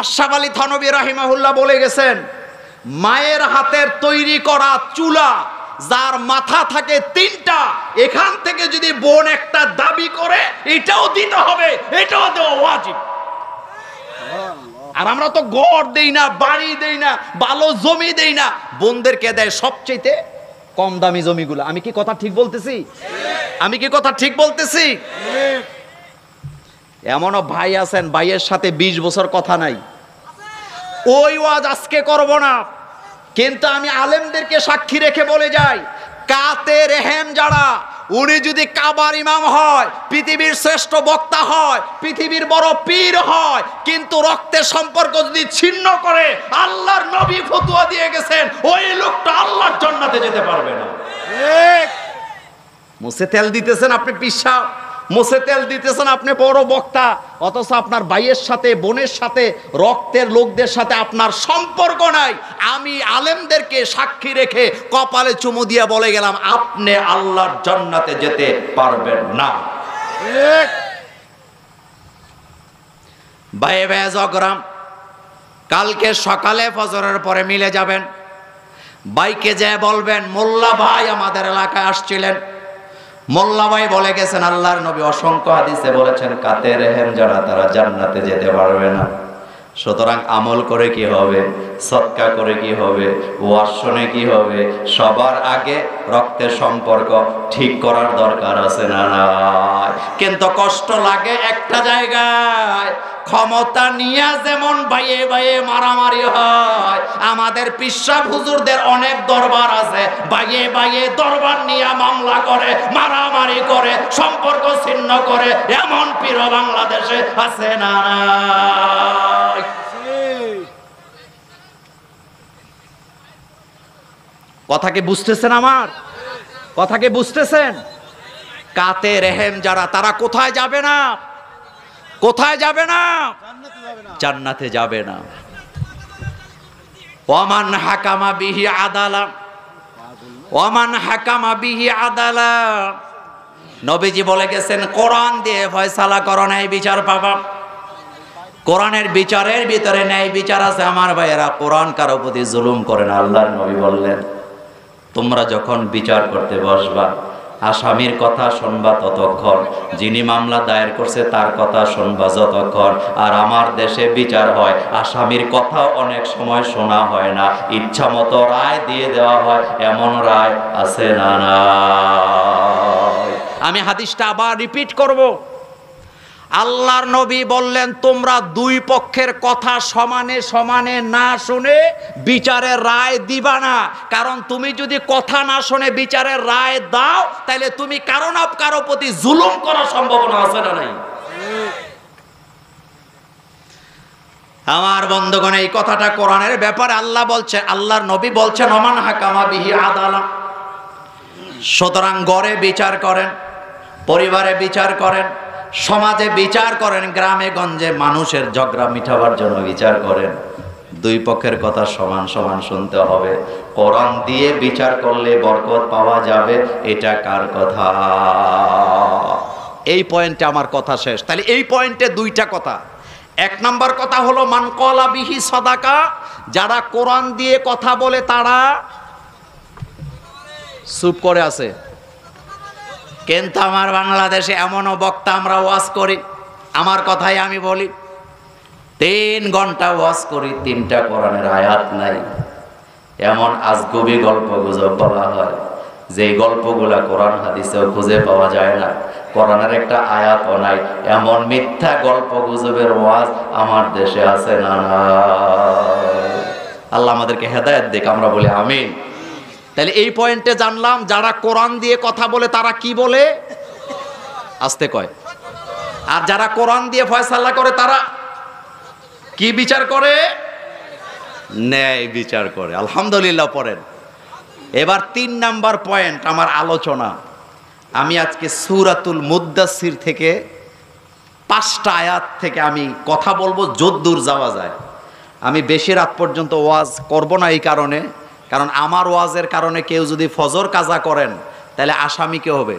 আশরাফ আলী থানবী রাহিমাহুল্লাহ বলে গেছেন, মায়ের হাতের তৈরি করা চুলা যার মাথা থাকে তিনটা, এখান থেকে যদি বোন একটা দাবি করে, এটাও দিতে হবে, এটাও দেওয়া ওয়াজিব। আর আমরা তো ঘর দেই না, বাড়ি দেই না, ভালো জমি দেই না, বোনদেরকে দেয় সবচেয়ে কম দামি জমিগুলো। আমি কি কথা ঠিক বলতেছি? আমি কি কথা ঠিক বলতেছি? এমনও ভাই আছেন ভাইয়ের সাথে ২০ বছর কথা নাই। ওই ওয়াজ আজকে করব না। কিন্তু আমি আলেমদেরকে সাক্ষী রেখে বলে যাই কাতে রেহেম যারা উনি যদি কাবার ইমাম হয় পৃথিবীর শ্রেষ্ঠ বক্তা হয় পৃথিবীর বড় পীর হয় কিন্তু রক্তের সম্পর্ক যদি ছিন্ন করে আল্লাহর নবী ফতুয়া দিয়ে গেছেন ওই লোকটা আল্লাহর জান্নাতে যেতে পারবে না। মুসে তেল দিতেছেন আপনি পিসা? মুসে তেল দিতেছেন আপনি বড় বক্তা অথচ আপনার ভাইয়ের সাথে বোনের সাথে রক্তের লোকদের সাথে আপনার সম্পর্ক নাই। আমি আলেমদেরকে সাক্ষী রেখে কপালে চুমু দিয়ে বলে গেলাম আপনি আল্লাহর জান্নাতে যেতে পারবেন না। ঠিক। ভাইয়ে ভাইয়ে জগরাম কালকে সকালে ফজরের পরে মিলে যাবেন। বাইকে যেয়ে বলবেন মোল্লা ভাই আমাদের এলাকায় আসছিলেন। মোল্লা ভাই বলে গেছেন, আল্লাহর নবী অসংখ্য হাদিসে বলেছেন, কাতে রেহেম যারা, তারা জান্নাতে যেতে পারবে না। সুতরাং আমল করে কি হবে? সৎকা করে কি হবে? ওয়াশনে কি হবে? সবার আগে রক্তের সম্পর্ক ঠিক করার দরকার আছে না কিন্তু কষ্ট লাগে একটা জায়গায়। ক্ষমতা নিয়ে যেমন বাইয়ে বাইয়ে মারামারি হয়, আমাদের পিসাব হুজুরদের অনেক দরবার আছে। বাইয়ে বাইয়ে দরবার নিয়ে মামলা করে, মারামারি করে, সম্পর্ক ছিন্ন করে, এমন পীর বাংলাদেশে আছে না নাই? ঠিক কথা কি বুঝতেছেন আমার? কথা কি বুঝতেছেন? কাতে রেহেম যারা, তারা কোথায় যাবে না? কোথায় যাবে না? জান্নাতে যাবে না। ওমান হাকামা বিহি আদালা। ওমান হাকামা বিহি আদালা। নবীজি বলে গেছেন কোরআন দিয়ে ফয়সালা করো ন্যায় বিচার পাবা। কোরআনের বিচারের ভিতরে ন্যায় বিচার আছে। আমার ভাইয়েরা কোরআন কারও প্রতি জুলুম করে না। আল্লাহর নবী বললেন তোমরা যখন বিচার করতে বসবা আসামির কথা শুনবা ততক্ষণ। যিনি মামলা দায়ের করছে, তার কথা শুনবা যতক্ষণ। আর আমার দেশে বিচার হয় আসামির কথা অনেক সময় শোনা হয় না। ইচ্ছা মতো রায় দিয়ে দেওয়া হয়, এমন রায় আছে না নাই? আমি হাদিসটা আবার রিপিট করব। আল্লাহর নবী বললেন, তোমরা দুই পক্ষের কথা সমানে সমানে না শুনে বিচারের রায় দিবা না। কারণ তুমি যদি কথা না শুনে বিচারের রায় দাও, তাহলে তুমি কারও না কারও প্রতি জুলুম করার সম্ভাবনা আছে না নাই? আমার বন্ধুগণ, এই কথাটা কোরআনের ব্যাপারে আল্লাহ বলছে, আল্লাহর নবী বলছেন অমান হাকামা বিহি আদালা। সুতরাং গড়ে বিচার করেন, পরিবারে বিচার করেন সমাজে বিচার করেন, গ্রামে, গঞ্জে মানুষের ঝগড়া মিঠাবার জন্য বিচার করেন। দুই পক্ষের কথা সমান সমান শুনতে হবে। কোরআন দিয়ে বিচার করলে বরকত পাওয়া যাবে, এটা কার কথা? এই পয়েন্টে আমার কথা শেষ। তাহলে এই পয়েন্টে দুইটা কথা। এক নাম্বার কথা হলো, মান কলা বিহি সদাকা যারা কোরআন দিয়ে কথা বলে তারা চুপ করে আছে। কিন্তু আমার বাংলাদেশে এমনও বক্তা আমরা ওয়াজ করি। আমার কথাই আমি বলি। তিন ঘণ্টা ওয়াজ করি, তিনটা কোরআনের আয়াত নাই। এমন আজগুবি গল্প গুজব বলা হয়, যে গল্পগুলা কোরআন হাদিসেও খুঁজে পাওয়া যায় না। কোরআনের একটা আয়াতও নাই। এমন মিথ্যা গল্প গুজবের ওয়াজ আমার দেশে আছে না আল্লাহ আমাদেরকে হেদায়েত দিক, আমরা বলি আমিন। তাহলে এই পয়েন্টে জানলাম যারা কোরআন দিয়ে কথা বলে তারা কি বলে? আসতে কয়। আর যারা কোরআন দিয়ে ফয়সালা করে তারা কি বিচার করে? ন্যায় বিচার করে। আলহামদুলিল্লাহ পড়েন। এবার তিন নাম্বার পয়েন্ট আমার আলোচনা। আমি আজকে সুরাতুল মুদাসির থেকে পাঁচটা আয়াত থেকে আমি কথা বলব, যদ্দূর যাওয়া যায়। আমি বেশি রাত পর্যন্ত ওয়াজ করব না এই কারণে। কারণ আমার ওয়াজের কারণে কেউ যদি ফজর কাজা করেন, তাহলে আসামি কে হবে?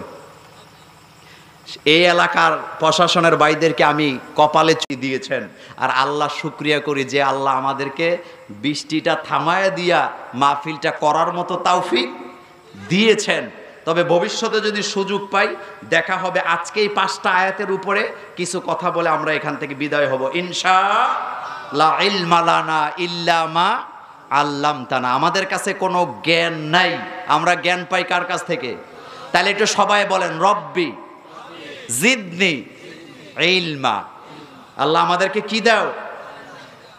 এই এলাকার প্রশাসনের বাইদেরকে আমি কপালে চুই দিয়েছেন। আর আল্লাহ শুক্রিয়া করি যে আল্লাহ আমাদেরকে বৃষ্টিটা থামায় দিয়া মাহফিলটা করার মতো তাওফিক দিয়েছেন। তবে ভবিষ্যতে যদি সুযোগ পাই, দেখা হবে আজকেই পাঁচটা আয়াতের উপরে কিছু কথা বলে আমরা এখান থেকে বিদায় হব। ইনশা লা ইলমা লানা ইল্লা মা আল্লামতানা। আমাদের কাছে কোনো জ্ঞান নাই। আমরা জ্ঞান পাই কার কাছ থেকে? তাহলে একটু সবাই বলেন, রব্বি, জিদনি, ইলমা। আল্লাহ আমাদেরকে কি দাও?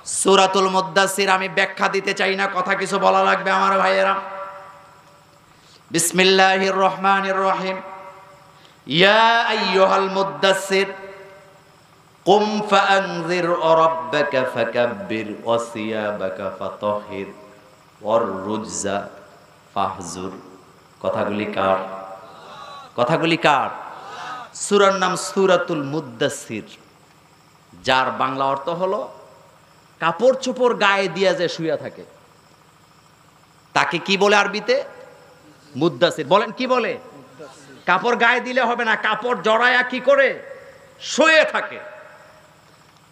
সুরাতুল মুদ্দাসির আমি ব্যাখ্যা দিতে চাই না, কথা কিছু বলা লাগবে আমার ভাইয়েরা। বিসমিল্লাহির রহমানির রহিম। ইয়া আইয়ুহাল কুম ফাআনজির রাব্বাকা ফাকাব্বির ওয়াসিয়াবাকা ফাতাহির ওয়ার রুজজা ফাহজুর। কথাগুলি কার? কথাগুলি কার? সুরার নাম সুরাতুল মুদ্দাসির যার বাংলা অর্থ হলো কাপড় চোপড় গায়ে দিয়া যে শুয়ে থাকে। তাকে কি বলে আরবিতে? মুদ্দাসির বলেন কি বলে? কাপড় গায়ে দিলে হবে না কাপড় জড়ায়া কি করে? শুয়ে থাকে।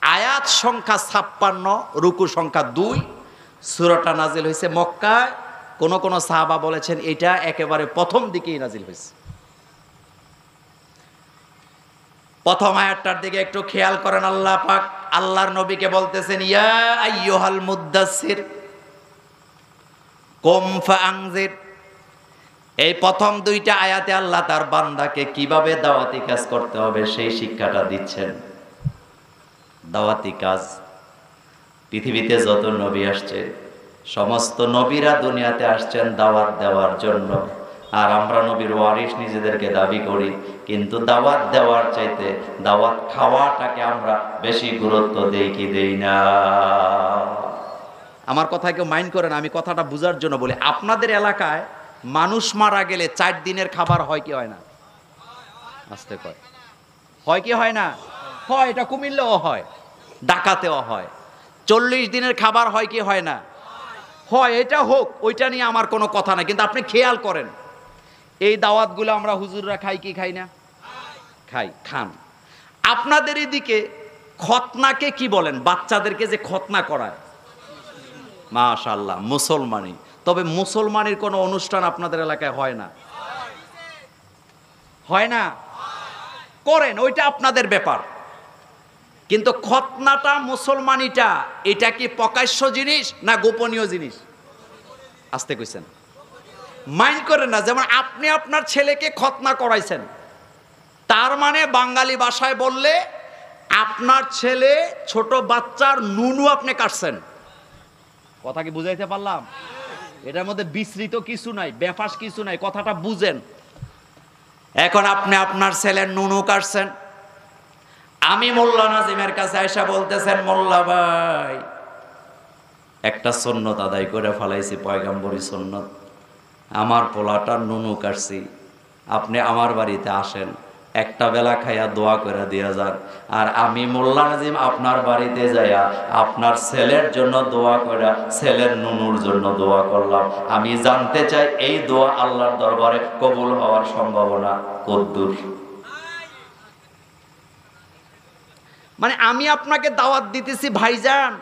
আয়াত সংখ্যা ছাপ্পান্ন, রুকু সংখ্যা দুই। সুরটা নাজিল হয়েছে মক্কায়। কোন কোন সাহাবা বলেছেন, এটা একেবারে প্রথম দিকেই নাজিল হয়েছে। প্রথম আয়াতটার দিকে একটু খেয়াল করেন আল্লাহ পাক। আল্লাহর নবীকে বলতেছেন, ইয়া আইয়ুহাল মুদ্দাসির কুম এই প্রথম দুইটা আয়াতে আল্লাহ তার বান্দাকে কীভাবে দাওয়াতি কাজ করতে হবে সেই শিক্ষাটা দিচ্ছেন। দাওয়াতি কাজ। পৃথিবীতে যত নবী আসছে, সমস্ত নবীরা দুনিয়াতে আসছেন দাওয়াত দেওয়ার জন্য। আর আমরা নবীর ওয়ারিস নিজেদেরকে দাবি করি, কিন্তু দাওয়াত দেওয়ার চাইতে দাওয়াত খাওয়াটাকে আমরা বেশি গুরুত্ব দেই কি দেই না। আমার কথা কেউ মাইন্ড করেন আমি কথাটা বোঝার জন্য বলি। আপনাদের এলাকায় মানুষ মারা গেলে চার দিনের খাবার হয় কি হয় না? আসতে কয়। হয় কি হয় না? হয়, এটা কুমিল্লেও হয়। ডাকাতেও হয়। চল্লিশ দিনের খাবার হয় কি হয় না? হয়, এটা হোক, ওইটা নিয়ে আমার কোনো কথা নাই, কিন্তু আপনি খেয়াল করেন। এই দাওয়াতগুলো আমরা হুজুররা খাই কি খাই না? খাই, খান। আপনাদের এদিকে খতনাকে কি বলেন? বাচ্চাদেরকে যে খতনা করায়। মাশাল্লাহ মুসলমানি তবে মুসলমানের কোনো অনুষ্ঠান আপনাদের এলাকায় হয় না? হয় না? করেন, ওইটা আপনাদের ব্যাপার। কিন্তু খতনাটা মুসলমানিটা, এটা কি প্রকাশ্য জিনিস না গোপনীয় জিনিস? আসতে কইছেন। মাইন্ড করেন না, যেমন আপনি আপনার ছেলেকে খতনা করাইছেন, তার মানে বাঙালি ভাষায় বললে আপনার ছেলে ছোট বাচ্চার নুনু আপনি কাটছেন। কথা কি বুঝাইতে পারলাম? এটার মধ্যে বিস্তৃত কিছু নাই বেফাস কিছু নাই, কথাটা বুঝেন। এখন আপনি আপনার ছেলের নুনু কাটছেন আমি মোল্লা নাজিমের কাছে এসে বলতেছেন, মোল্লা ভাই, একটা সন্ন্যত আদায় করে ফেলাইছি, পয়গাম্বরী সন্ন্যত আমার পোলাটা নুনু কাটছি। আপনি আমার বাড়িতে আসেন, একটা বেলা খাইয়া দোয়া করে দিয়া যান। আর আমি মোল্লা নাজিম আপনার বাড়িতে যাইয়া আপনার ছেলের জন্য দোয়া করে ছেলের নুনুর জন্য দোয়া করলাম। আমি জানতে চাই, এই দোয়া আল্লাহর দরবারে কবুল হওয়ার সম্ভাবনা কদ্দুর মানে আমি আপনাকে দাওয়াত দিতেছি, ভাইজান,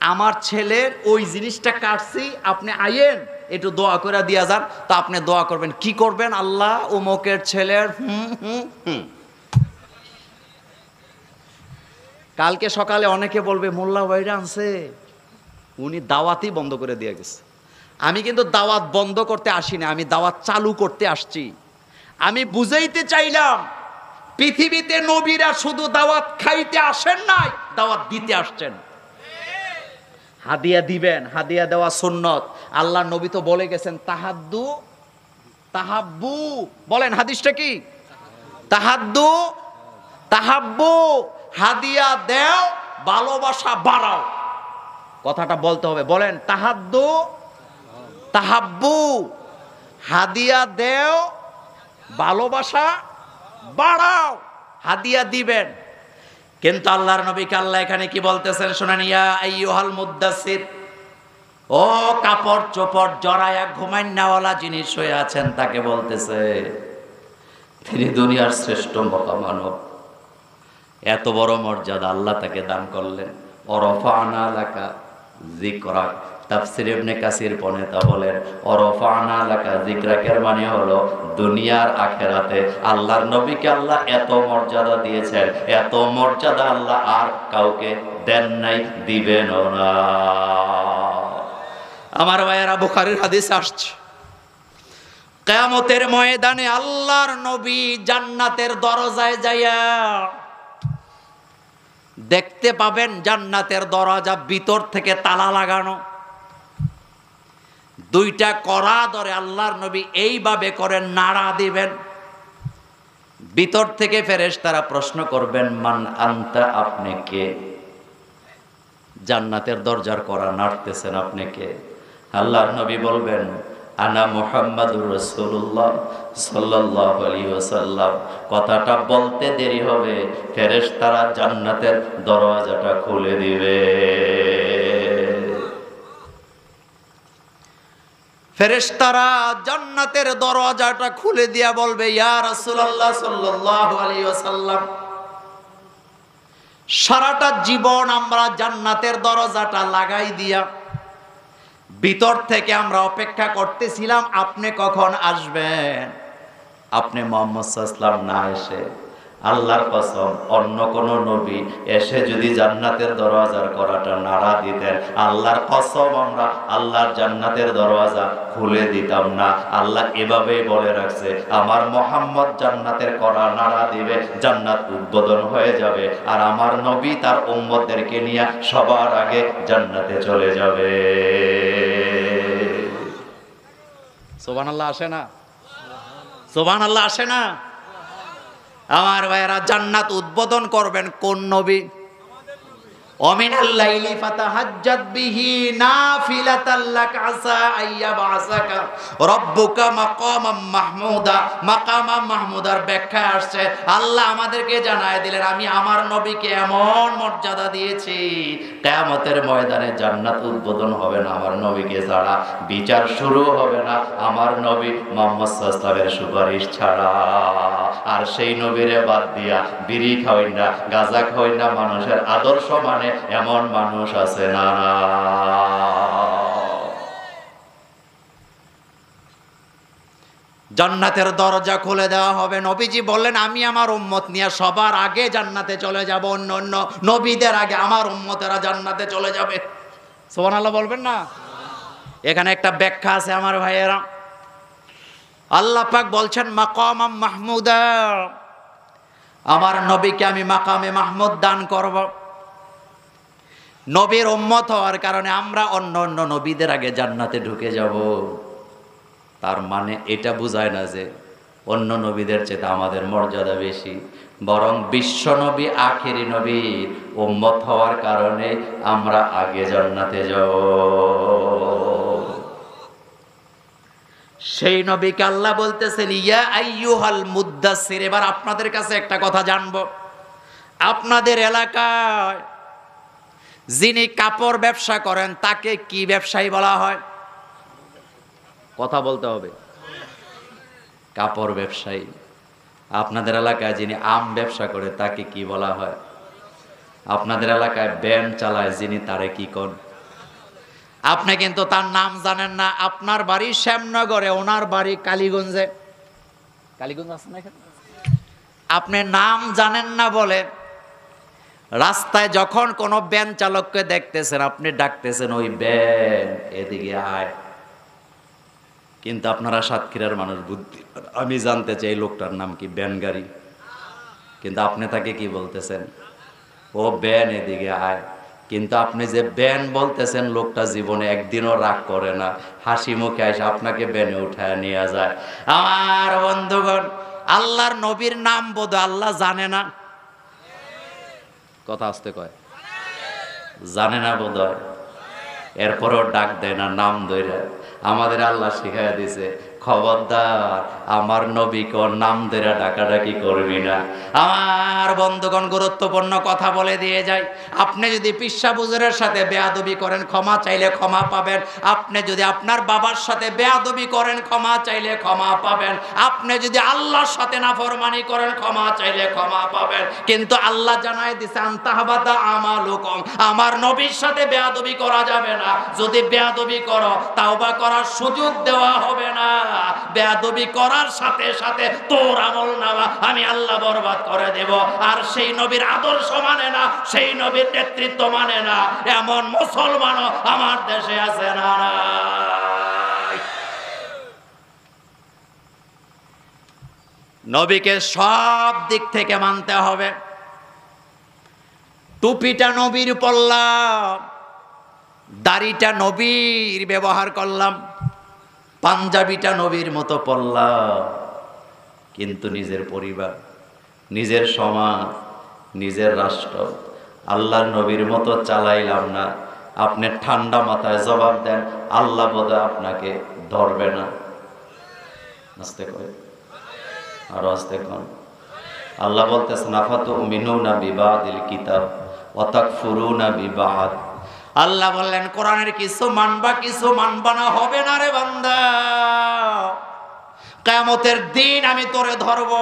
আমার ছেলের ওই জিনিসটা কাটছি, আপনি আইয়েন, একটু দোয়া করে দিয়া যান। তা আপনি দোয়া করবেন। কি করবেন আল্লাহ? উমকের ছেলের হুম হুম হুম। কালকে সকালে অনেকে বলবে, মোল্লা ভাইরা আনছে। উনি দাওয়াতই বন্ধ করে দিয়ে গেছে। আমি কিন্তু দাওয়াত বন্ধ করতে আসিনি, আমি দাওয়াত চালু করতে আসছি। আমি বুঝাইতে চাইলাম পৃথিবীতে নবীরা শুধু দাওয়াত খাইতে আসেন নাই, দাওয়াত দিতে আসছেন। হাদিয়া দিবেন, হাদিয়া দেওয়া সুন্নত। আল্লাহ নবী তো বলে গেছেন, তাহাদ্দু, তাহাব্বু। বলেন, হাদিসটা কি? তাহাদ্দু, তাহাব্বু, হাদিয়া দেও, ভালোবাসা বাড়াও। কথাটা বলতে হবে। বলেন, তাহাদ্দু, তাহাব্বু, হাদিয়া দেও, ভালোবাসা বাড়াও। হাদিয়া দিবেন। কিন্তু আল্লাহর নবীকে আল্লাহ এখানে কি বলতেছেন শোনেন, ইয়া ও কাপড় চোপড় জড়ায়া ঘুমাই নেওয়ালা জিনিস হয়ে আছেন, তাকে বলতেছে, তিনি দুনিয়ার শ্রেষ্ঠ মহামানব। এত বড় মর্যাদা আল্লাহ তাকে দান করলেন। অরফা আনা এলাকা জিকরাক তাফসির ইবনে কাসির পনেতা বলেন, অরফানা লাকা যিকরাকের মানে হলো, দুনিয়ার আখেরাতে আল্লাহর নবীকে আল্লাহ এত মর্যাদা দিয়েছেন, এত মর্যাদা আল্লাহ আর কাউকে দেন নাই দিবেন না। আমার ভাইয়েরা, বুখারির হাদিস আসছে। কেয়ামতের ময়দানে আল্লাহর নবী জান্নাতের দরজায় যাইয়া দেখতে পাবেন, জান্নাতের দরজা ভিতর থেকে তালা লাগানো। দুইটা করা ধরে আল্লাহর নবী এইভাবে করে নাড়া দিবেন। ভিতর থেকে ফেরেশ তারা প্রশ্ন করবেন, মান আনতা, আপনি কে? জান্নাতের দরজার করা নাড়তেছেন আপনি কে? আল্লাহর নবী বলবেন, আনা মোহাম্মদুর রাসূলুল্লাহ সাল্লাল্লাহু আলাইহি ওয়াসাল্লাম। কথাটা বলতে দেরি হবে। ফেরেস তারা জান্নাতের দরওয়াজাটা খুলে দিবে। ফেরেশতারা জান্নাতের দরজাটা খুলে দিয়া বলবে, ইয়া রাসূলুল্লাহ ওয়াসাল্লাম, সারাটা জীবন আমরা জান্নাতের দরজাটা লাগাই দিয়া ভিতর থেকে আমরা অপেক্ষা করতেছিলাম, আপনি কখন আসবেন? আপনি মোহাম্মদ সাল্লাম না এসে আল্লাহর কসম, অন্য কোন নবী এসে যদি জান্নাতের দরওয়াজার করাটা নাড়া দিতেন, আল্লাহর কসম আমরা আল্লাহর জান্নাতের দরওয়াজা খুলে দিতাম না। আল্লাহ এভাবেই বলে রাখছে, আমার মোহাম্মদ জান্নাতের করা নাড়া দিবে, জান্নাত উদ্বোধন হয়ে যাবে আর আমার নবী তার উম্মতদেরকে নিয়ে সবার আগে জান্নাতে চলে যাবে। সোবান আল্লাহ আসে না? সোবান আল্লাহ আসে না? আমার ভাইয়েরা জান্নাত উদ্বোধন করবেন কোন নবী? আল্লাহ আমাদেরকে জানায় দিলেন, আমি আমার নবীকে এমন মর্যাদা দিয়েছি কেমতের ময়দানে জান্নাত উদ্বোধন হবে না, আমার নবীকে ছাড়া বিচার শুরু হবে না, আমার নবী মোহাম্মদের সুপারিশ ছাড়া। আর সেই নবীরে বাদ দিয়া, বিড়ি খাওয়াই না, গাঁজা খাওয়াই না, মানুষের আদর্শ মানে এমন মানুষ আছে, না জান্নাতের দরজা খুলে দেওয়া হবে। নবীজি বললেন, আমি আমার উম্মত নিয়ে সবার আগে জান্নাতে চলে যাব, অন্য অন্য নবীদের আগে আমার উম্মতেরা জান্নাতে চলে যাবে। সোহান আল্লাহ বলবেন না? এখানে একটা ব্যাখ্যা আছে আমার ভাইয়েরা। আল্লাহ পাক বলছেন মাকাম মাহমুদা। আমার নবীকে আমি মাকামে মাহমুদ দান করব। নবীর উম্মত হওয়ার কারণে আমরা অন্য অন্য নবীদের আগে জান্নাতে ঢুকে যাব। তার মানে এটা বোঝায় না যে অন্য নবীদের চেয়ে আমাদের মর্যাদা বেশি। বরং বিশ্ব নবী, আখেরি নবী উম্মত হওয়ার কারণে আমরা আগে জান্নাতে যাব। সেই নবীকে আল্লাহ বলতেছেন, ইয়া আইয়ুহাল মুদ্দাসির এবার আপনাদের কাছে একটা কথা জানব। আপনাদের এলাকায় যিনি কাপড় ব্যবসা করেন, তাকে কি ব্যবসায়ী বলা হয়? কথা বলতে হবে। কাপড় ব্যবসায়ী। আপনাদের এলাকায় যিনি আম ব্যবসা করে, তাকে কি বলা হয়? আপনাদের এলাকায় ব্যান চালায়, যিনি তারে কি কন? আপনি কিন্তু তার নাম জানেন না। আপনার বাড়ি শ্যামনগরে, ওনার বাড়ি কালীগঞ্জে। কালীগঞ্জ আছে না আপনি নাম জানেন না বলে রাস্তায় যখন কোনো ব্যান চালককে দেখতেছেন, আপনি ডাকতেছেন, ওই ব্যান, এদিকে আয়। কিন্তু আপনারা সাতক্ষীরার মানুষ বুদ্ধি। আমি জানতে চাই লোকটার নাম কি ব্যান গাড়ি? কিন্তু আপনি তাকে কি বলতেছেন? ও ব্যান, এদিকে আয়। কিন্তু আপনি যে ব্যান বলতেছেন, লোকটা জীবনে একদিনও রাগ করে না। হাসি মুখে আসে আপনাকে ব্যানে উঠায় নিয়ে যায়। আমার বন্ধুগণ, আল্লাহর নবীর নাম বোধ আল্লাহ জানে না। কথা আসতে কয়? জানে না বোধ হয় এরপরেও ডাক দেয় না, নাম ধরে আমাদের আল্লাহ শিখাইয়া দিছে খবরদার, আমার নবীকে নাম ধরে ডাকাডাকি করবি না। আমার বন্ধুগণ গুরুত্বপূর্ণ কথা বলে দিয়ে যাই আপনি যদি পিসা বুজুরের সাথে বেয়াদবি করেন, ক্ষমা চাইলে ক্ষমা পাবেন। আপনি যদি আপনার বাবার সাথে বেয়াদবি করেন, ক্ষমা চাইলে ক্ষমা পাবেন। আপনি যদি আল্লাহর সাথে নাফরমানি করেন, ক্ষমা চাইলে ক্ষমা পাবেন। কিন্তু আল্লাহ জানায় দিছে আন্তাহাবাদা আমালুকুম, আমার নবীর সাথে বেয়াদবি করা যাবে না। যদি বেয়াদবি করো, তাওবা করার সুযোগ দেওয়া হবে না। বেয়াদবি করার সাথে সাথে তোর আমল নামা আমি আল্লাহ বরবাদ করে দেব। আর সেই নবীর আদর্শ মানে না, সেই নবীর নেতৃত্ব মানে না। এমন মুসলমানও আমার দেশে আছে না নবীকে সব দিক থেকে মানতে হবে। টুপিটা নবীর পড়লাম দাড়িটা নবীর ব্যবহার করলাম। পাঞ্জাবিটা নবীর মতো পড়লাম। কিন্তু নিজের পরিবার, নিজের সমাজ, নিজের রাষ্ট্র, আল্লাহর নবীর মতো চালাইলাম না। আপনি ঠান্ডা মাথায় জবাব দেন, আল্লাহ বোধহয় আপনাকে ধরবে না। আস্তে কয়। আরও আস্তে কন। আল্লাহ বলতেছেন আফাতু মিনুনা বিবাদিল কিতাব অতাক ফুরুনা বিবাদ। আল্লাহ বললেন, কোরআনের কিছু মানবা কিছু মানবা না, হবে না রে বান্দা। কেমতের দিন আমি তোরে ধরব।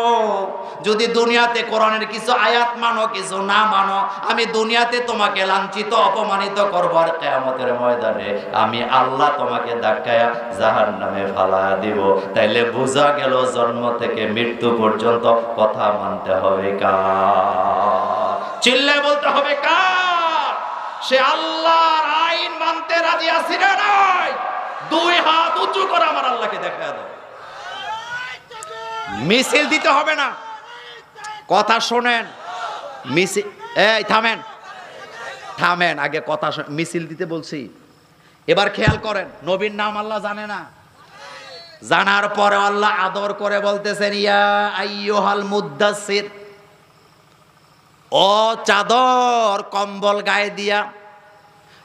যদি দুনিয়াতে কোরআনের কিছু আয়াত মানো, কিছু না মানো, আমি দুনিয়াতে তোমাকে লাঞ্ছিত, অপমানিত করব আর কেয়ামতের ময়দানে আমি আল্লাহ তোমাকে ধাক্কায়া জাহার নামে ফালা দিব। তাইলে বোঝা গেল জন্ম থেকে মৃত্যু পর্যন্ত কথা মানতে হবে কা চিল্লে বলতে হবে কার? সে আল্লাহর আইন মানতে রাজি আছি না নাই? দুই হাত উঁচু করে আমার আল্লাহকে দেখা দাও। মিছিল দিতে হবে না। কথা শোনেন। মিছিল এই, থামেন। থামেন, আগে কথা মিছিল দিতে বলছি। এবার খেয়াল করেন, নবীর নাম আল্লাহ জানে না। জানার পরে আল্লাহ আদর করে বলতেছেন, ইয়া আইয়ুহাল মুদ্দাসির ও চাদর কম্বল গায়ে দিয়া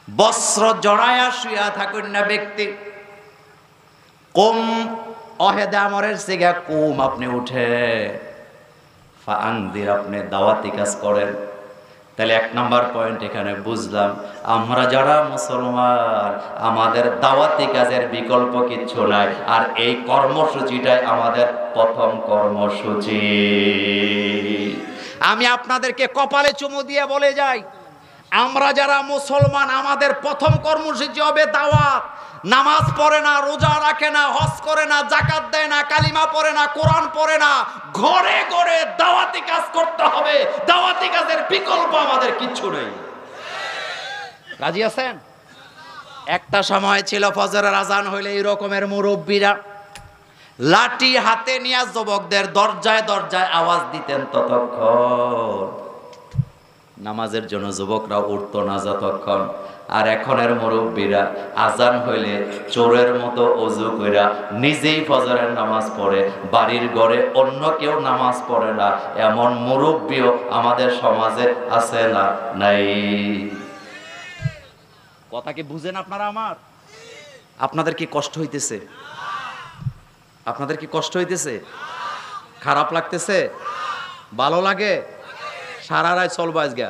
বস্ত্র জড়ায়া শুয়া থাকুন না ব্যক্তি। কম অহেদে আমরের সিগা, কুম আপনি উঠে। ফাংদির আপনি দাওয়াতি কাজ করেন। তাহলে এক নাম্বার পয়েন্ট এখানে বুঝলাম, আমরা যারা মুসলমান, আমাদের দাওয়াতি কাজের বিকল্প কিচ্ছু নাই, আর এই কর্মসূচিটাই আমাদের প্রথম কর্মসূচি। আমি আপনাদেরকে কপালে চুমু দিয়ে বলে যাই, আমরা যারা মুসলমান, আমাদের প্রথম কর্মসূচি হবে দাওয়াত। নামাজ পড়ে না, রোজা রাখে না, হজ করে না জাকাত দেয় না, কালিমা পড়ে না, কোরআন পড়ে না, ঘরে ঘরে দাওয়াতি কাজ করতে হবে। দাওয়াতি কাজের বিকল্প আমাদের কিচ্ছু নেই। রাজি আছেন? একটা সময় ছিল ফজরের আজান হইলে এই রকমের মুরব্বীরা লাঠি হাতে নিয়ে যুবকদের দরজায় দরজায় আওয়াজ দিতেন ততক্ষণ। নামাজের জন্য যুবকরা উঠতো না যতক্ষণ। আর এখনের মুরব্বীরা আজান হইলে চোরের মতো অজু কইরা নিজেই ফজরের নামাজ পড়ে, বাড়ির ঘরে অন্য কেউ নামাজ পড়ে না। এমন মুরব্বীও আমাদের সমাজে আছে না, নাই। কথা কি বুঝেন আপনারা আমার? আপনাদের কি কষ্ট হইতেছে? আপনাদের কি কষ্ট হইতেছে? খারাপ লাগতেছে? ভালো লাগে? সারা রাত চলবো আজকে।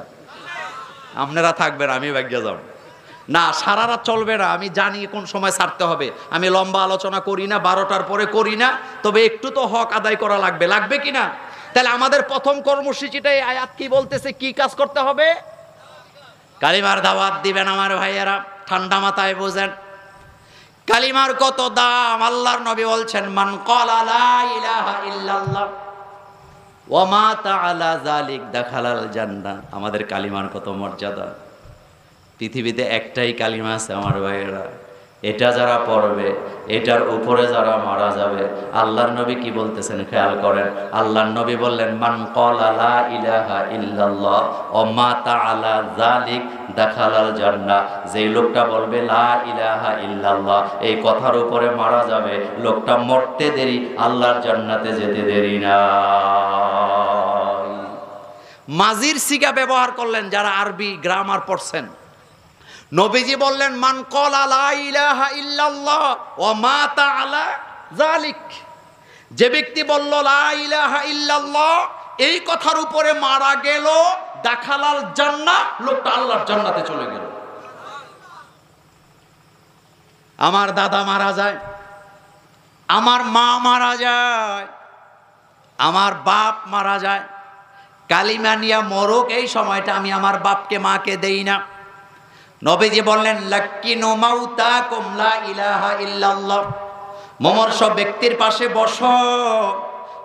আপনারা থাকবেন আমি ভাগ্যে যাব। না, সারা রাত চলবে না। আমি জানি কোন সময় ছাড়তে হবে। আমি লম্বা আলোচনা করি না, বারোটার পরে করি না। তবে একটু তো হক আদায় করা লাগবে। লাগবে কি না? তাহলে আমাদের প্রথম কর্মসূচিটাই আয়াত কি বলতেছে? কি কাজ করতে হবে? কালিমার দাওয়াত দিবেন আমার ভাইয়েরা। ঠান্ডা মাথায় বোঝেন। কালিমার কত দাম? আল্লাহর নবী বলছেন, মান আমাদের কালিমার কত মর্যাদা? পৃথিবীতে একটাই কালিমা আছে, আমার ভাইয়েরা। এটা যারা পড়বে, এটার উপরে যারা মারা যাবে, আল্লাহর নবী কি বলতেছেন খেয়াল করেন? আল্লাহর নবী বললেন, মান লা ইলাহা ইল্লাল্লাহ ওয়া মাতা আলা যালিক দাখালাল জান্নাহ। যেই লোকটা বলবে, লা ইলাহা ইল্লাল্লাহ, এই কথার উপরে মারা যাবে, লোকটা মরতে দেরি, আল্লাহর জান্নাতে যেতে দেরি না মাজির সিগা ব্যবহার করলেন যারা আরবি গ্রামার পড়ছেন। নবীজি বললেন, মান কলা ইল্লাল্লাহ জালিক যে ব্যক্তি বলল ইলাহা ইল্লাল্লাহ এই কথার উপরে মারা গেল, দেখালাল জান্নাহ, লোকটা আল্লাহর জান্নাতে চলে গেল। আমার দাদা মারা যায়, আমার মা মারা যায়, আমার বাপ মারা যায়। কালিমা নিয়া মরুক, এই সময়টা আমি আমার বাপকে, মাকে দেই না। নবীজি বললেন, লাক্কিনু মাউতা কুমলা ইলাহা ইল্লাল্লাহ। মমর্ষ ব্যক্তির পাশে বস,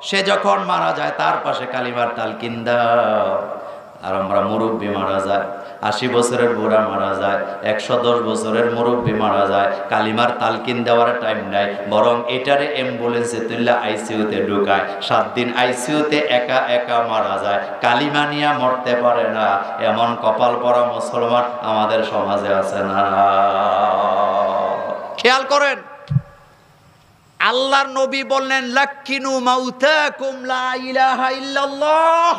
সে যখন মারা যায় তার পাশে কালিমার তালকিন দাও। আর আমরা মুরব্বী মারা যায়। আশি বছরের বুড়া মারা যায়, একশো দশ বছরের মুরব্বী মারা যায়, কালিমার তালকিন দেওয়ার টাইম নাই, বরং এটারে অ্যাম্বুলেন্সে তুললে আইসিইউতে ঢুকায়। সাত দিন আইসিইউতে একা একা মারা যায়। কালিমা নিয়ে মরতে পারে না, এমন কপাল পরা মুসলমান আমাদের সমাজে আছে না। খেয়াল করেন, আল্লাহর নবী বললেন, লাক্কিনু মাউতাকুম লা ইলাহা ইল্লাল্লাহ।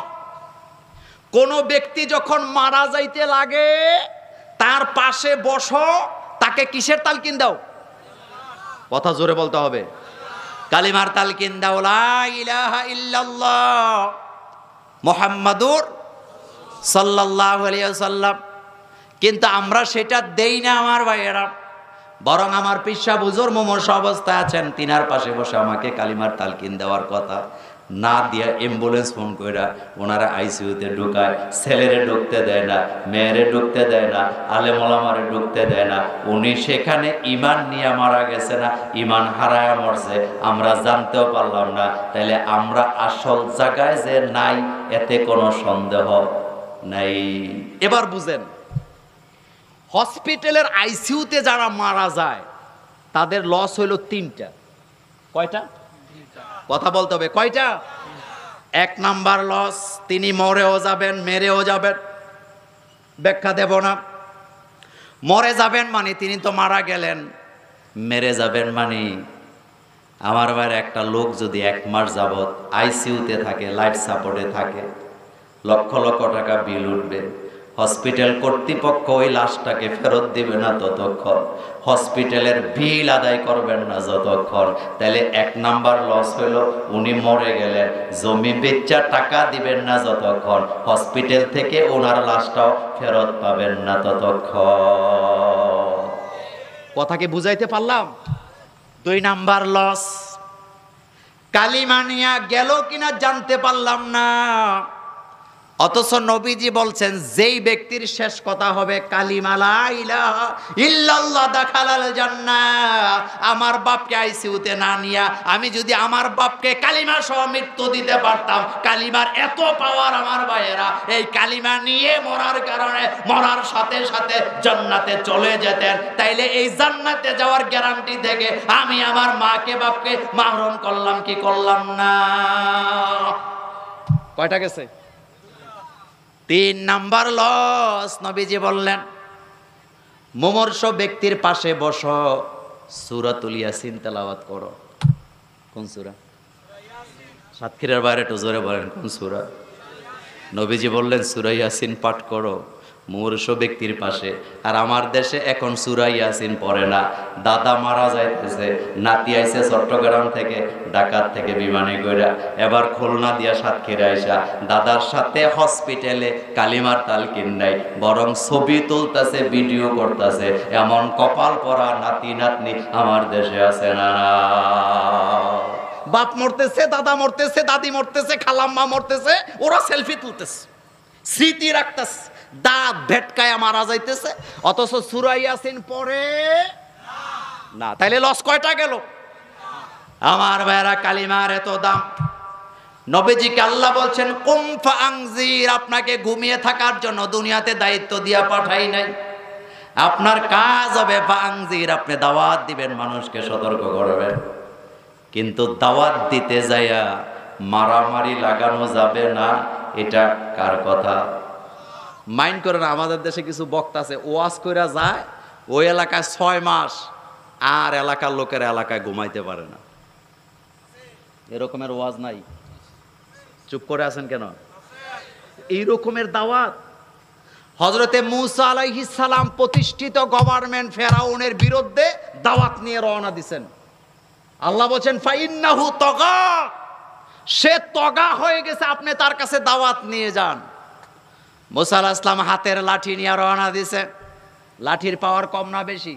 কোন ব্যক্তি যখন মারা যাইতে লাগে, তার পাশে বসো, তাকে কিসের তালকিন দাও? কথা জোরে বলতে হবে। কালিমার তালকিন দাও ইল্লাল্লাহ মোহাম্মদুর সাল্লাম কিন্তু আমরা সেটা দেই না আমার ভাইয়েরা, বরং আমার পিসা বুজুর মোমর্ষ অবস্থায় আছেন, তিনার পাশে বসে আমাকে কালিমার তালকিন দেওয়ার কথা। না দিয়া অ্যাম্বুলেন্স ফোন কইরা ওনারা আইসিইউতে ঢুকায়, ছেলেরে ঢুকতে দেয় না, মেয়েরে ঢুকতে দেয় না আলে মোলামারে ঢুকতে দেয় না। উনি সেখানে ইমান নিয়ে মারা গেছে না, ইমান হারায় মরছে, আমরা জানতেও পারলাম না। তাইলে আমরা আসল জায়গায় যে নাই, এতে কোনো সন্দেহ নাই। এবার বুঝেন, হসপিটালের আইসিইউতে যারা মারা যায়, তাদের লস হইল তিনটা। কয়টা? কথা বলতে হবে। কয়টা? এক নাম্বার লস, তিনি মরেও যাবেন, মেরেও যাবেন। ব্যাখ্যা দেব না। মরে যাবেন মানে তিনি তো মারা গেলেন, মেরে যাবেন মানে আমার বাইরে একটা লোক যদি এক মাস যাবৎ আইসিইউতে থাকে, লাইফ সাপোর্টে থাকে, লক্ষ লক্ষ টাকা বিল উঠবে। হসপিটাল কর্তৃপক্ষ ওই লাশটাকে ফেরত দিবে না ততক্ষণ। হসপিটালের বিল আদায় করবেন না যতক্ষণ। তাহলে এক নাম্বার লস হইল উনি মরে গেলেন। জমি বেচা টাকা দিবেন না যতক্ষণ। হসপিটাল থেকে ওনার লাশটাও ফেরত পাবেন না ততক্ষণ। কথাকে বুঝাইতে পারলাম? দুই নাম্বার লস। কালিমানিয়া গেল কিনা জানতে পারলাম না। অথচ নবীজি বলছেন, যেই ব্যক্তির শেষ কথা হবে কালিমালা আমার বাপকে আইসিউতে না নিয়া আমি যদি আমার বাপকে কালিমা সহ মৃত্যু দিতে পারতাম, কালিমার এত পাওয়ার আমার ভাইয়েরা, এই কালিমা নিয়ে মরার কারণে মরার সাথে সাথে জান্নাতে চলে যেতেন। তাইলে এই জান্নাতে যাওয়ার গ্যারান্টি থেকে আমি আমার মাকে, বাপকে মাহরুম করলাম কি করলাম না? কয়টা গেছে? তিন নাম্বার লস, নবীজি বললেন, মোমর্ষ ব্যক্তির পাশে বস, সুরাতুল ইয়াসিন তেলাওয়াত করো। কোন সুরা? সাতক্ষীরার বাইরে একটু বলেন, কোন সুরা? নবীজি বললেন, সুরা ইয়াসিন পাঠ করো। মুমূর্ষ ব্যক্তির পাশে। আর আমার দেশে এখন সুরা ইয়াসিন পড়ে না। দাদা মারা যাইতেছে, নাতি আইছে চট্টগ্রাম থেকে ঢাকার থেকে বিমানে গইরা। এবার খুলনা দিয়া সাতক্ষীরা আইসা, দাদার সাথে হসপিটালে কালিমার তালকিন নাই বরং ছবি তুলতাছে, ভিডিও করতেছে। এমন কপাল পরা নাতি, নাতনি আমার দেশে আছে না। বাপ মরতেছে, দাদা মরতেছে, দাদি মরতেছে, খালাম্মা মরতেছে, ওরা সেলফি তুলতেছে। স্মৃতি রাখতেছে। দাঁত ভেটকায় মারা যাইতেছে অথচ সুরাইয়াসিন পরে না। তাইলে লস কয়টা গেল? আমার ভাইরা কালিমার এত দাম। নবীজিকে আল্লাহ বলছেন কুমফা আংজির আপনাকে ঘুমিয়ে থাকার জন্য দুনিয়াতে দায়িত্ব দিয়া পাঠাই নাই। আপনার কাজ হবে ফাংজির আপনি দাওয়াত দিবেন, মানুষকে সতর্ক করবেন। কিন্তু দাওয়াত দিতে যাইয়া মারামারি লাগানো যাবে না, এটা কার কথা? মাইন্ড করে না, আমাদের দেশে কিছু বক্তা আছে, ওয়াজ কইরা যায়, ওই এলাকায় ছয় মাস, আর এলাকার লোকের এলাকায় ঘুমাইতে পারে না। এরকমের ওয়াজ নাই। চুপ করে আছেন কেন? এই রকমের দাওয়াত। হজরতে মুসা আলাইহিস সালাম প্রতিষ্ঠিত গভর্নমেন্ট ফেরাউনের বিরুদ্ধে দাওয়াত নিয়ে রওনা দিছেন। আল্লাহ বলছেন, ফাইন্নাহু তগা। সে তগা হয়ে গেছে, আপনি তার কাছে দাওয়াত নিয়ে যান। মুসা আলাহিসাল্লাম ইসলাম হাতের লাঠি নিয়ে রওনা দিছে। লাঠির পাওয়ার কম না বেশি?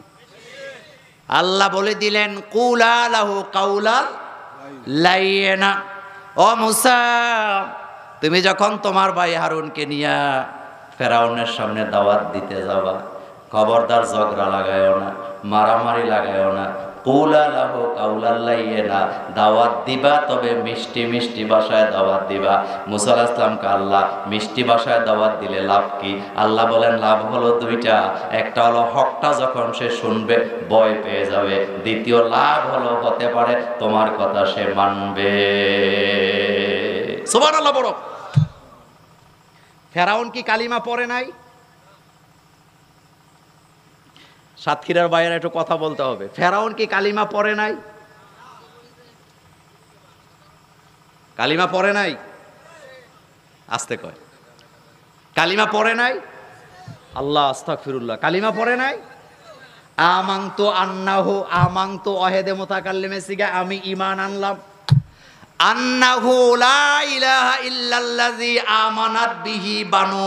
আল্লাহ বলে দিলেন, কুলা লাহু কাউলাল লাইয়েনা। ও মুসা, তুমি যখন তোমার ভাই হারুনকে নিয়ে ফেরাউনের সামনে দাওয়াত দিতে যাবা, খবরদার ঝগড়া লাগায়ও না, মারামারি লাগায়ও না দাওয়াত দিবা, তবে মিষ্টি মিষ্টি ভাষায় দাওয়াত দিবা। মুসাল ইসলামকে আল্লাহ মিষ্টি ভাষায় দাওয়াত দিলে লাভ কি? আল্লাহ বলেন, লাভ হলো দুইটা। একটা হলো হকটা যখন সে শুনবে, ভয় পেয়ে যাবে। দ্বিতীয়, লাভ হলো হতে পারে তোমার কথা সে মানবে। বড় ফেরাউন কি কালিমা পড়ে নাই? সাতক্ষীরার বাইরে একটু কথা বলতে হবে। ফেরাউন কি কালিমা পড়ে নাই? কালিমা পড়ে নাই? আসতে কয়। কালিমা পড়ে নাই? আল্লাহ আস্তাক ফিরুল্লাহ কালিমা পড়ে নাই? আমাং তো আন্নাহু আমাং তো অহেদে মোতাকাল্লিমে সিগা, আমি ইমান আনলাম। আন্নাহু লা ইলাহা আমানাত বানু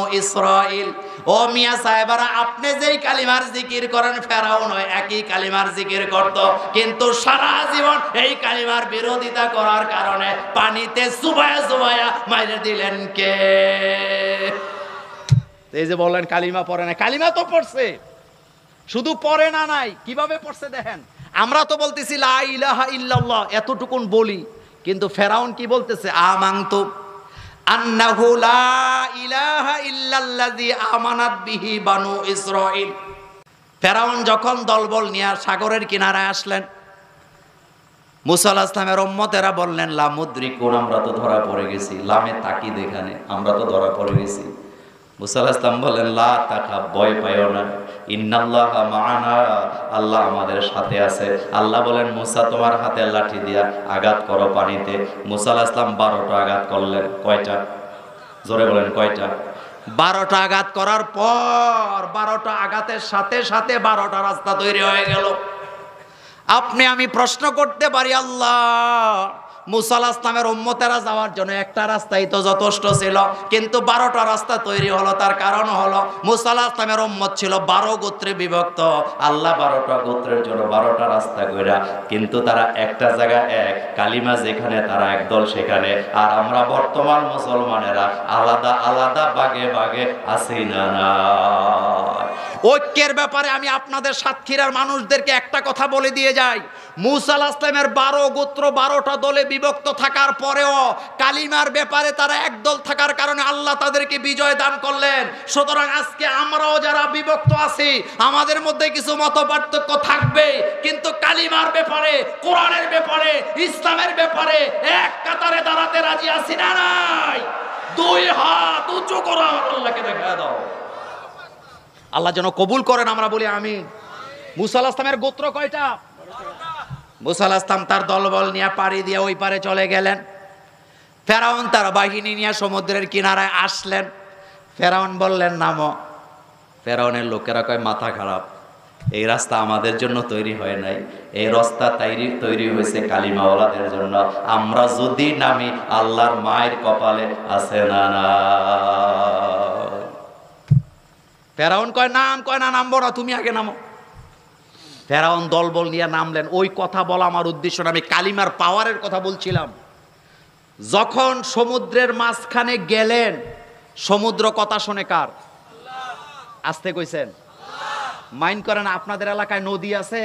সাহেবারা, আপনি যেই কালিমার জিকির করেন একই কালিমার জিকির কিন্তু সারা জীবন কালিমার বিরোধিতা করার কারণে পানিতে সুবায়া সুবায়া মাইরে দিলেন কে? এই যে বললেন, কালিমা পড়ে না কালিমা তো পড়ছে। শুধু পড়ে না নাই, কীভাবে পড়ছে দেখেন? আমরা তো বলতেছি লা ইলাহা ইল্লাল্লাহ, এতটুকুন বলি। কিন্তু ফেরাউন কি বলতেছে? আমান্ত আন্নাহু লা ইলাহা ইল্লাল্লাযী আমানাত বিহি ফেরাউন যখন দলবল নিয়ে সাগরের কিনারে আসলেন, মুসা ইসলামের ওম্মতেরা বললেন লামুদ্রিকুন আমরা তো ধরা পড়ে গেছি। লামে তাকি দেখানে আমরা তো ধরা পড়ে গেছি। মুসা বললেন লা ভয় পাইও না। ইন্নাল্লাহ মাআনা আল্লাহ আমাদের সাথে আছে। আল্লাহ বলেন, মুসা, তোমার হাতে লাঠি দিয়া আঘাত করো পানিতে। মুসা ইসলাম বারোটা আঘাত করলেন। কয়টা? জোরে বলেন, কয়টা? বারোটা আঘাত করার পর বারোটা আঘাতের সাথে সাথে বারোটা রাস্তা তৈরি হয়ে গেল। আপনি, আমি প্রশ্ন করতে পারি, আল্লাহ মুসাল উম্মতেরা যাওয়ার জন্য একটা রাস্তাই তো যথেষ্ট ছিল, কিন্তু বারোটা রাস্তা তৈরি হলো, তার কারণ হলো উম্মত ছিল বারো গোত্রে বিভক্ত। আল্লাহ বারোটা গোত্রের জন্য বারোটা রাস্তা কিন্তু তারা একটা জায়গা এক, কালিমা যেখানে, তারা একদল সেখানে। আর আমরা বর্তমান মুসলমানেরা আলাদা আলাদা বাগে বাগে আছি না। ঐক্যের ব্যাপারে আমি আপনাদের সাতক্ষীরার মানুষদেরকে একটা কথা বলে দিয়ে যাই। মুসাল আসলামের বারো গোত্র, বারোটা দলে বিভক্ত থাকার পরেও কালিমার ব্যাপারে তারা একদল থাকার কারণে আল্লাহ তাদেরকে বিজয় দান করলেন। সুতরাং আজকে আমরাও যারা বিভক্ত আছি, আমাদের মধ্যে কিছু মত পার্থক্য থাকবে। কিন্তু কালিমার ব্যাপারে, কোরআনের ব্যাপারে, ইসলামের ব্যাপারে এক কাতারে দাঁড়াতে রাজি আছি না নাই। দুই হাত উঁচু করো, আল্লাহকে দেখা দাও। আল্লাহ যেন কবুল করেন, আমরা বলি আমি মুসাল আসলামের গোত্র কয়টা? মুসাল আসলাম তার দলবল নিয়ে পাড়ি দিয়ে ওই পারে চলে গেলেন। ফেরাউন তার বাহিনী নিয়ে সমুদ্রের কিনারায় আসলেন। ফেরাউন বললেন, নামো। ফেরাউনের লোকেরা কয়, মাথা খারাপ। এই রাস্তা আমাদের জন্য তৈরি হয় নাই। এই রাস্তা তৈরি তৈরি হয়েছে কালিমাওয়ালাদের জন্য। আমরা যদি নামি, আল্লাহর মায়ের কপালে আছে না না। ফেরাউন কয়, নাম, কয় না, নামবো না, তুমি আগে নামো। ফেরাউন দলবল নিয়ে নামলেন। ওই কথা বলা আমার উদ্দেশ্য না, আমি কালিমার পাওয়ারের কথা বলছিলাম। যখন সমুদ্রের মাঝখানে গেলেন, সমুদ্র কথা শোনে কার? আসতে কইছেন। মাইন্ড করেন, আপনাদের এলাকায় নদী আছে?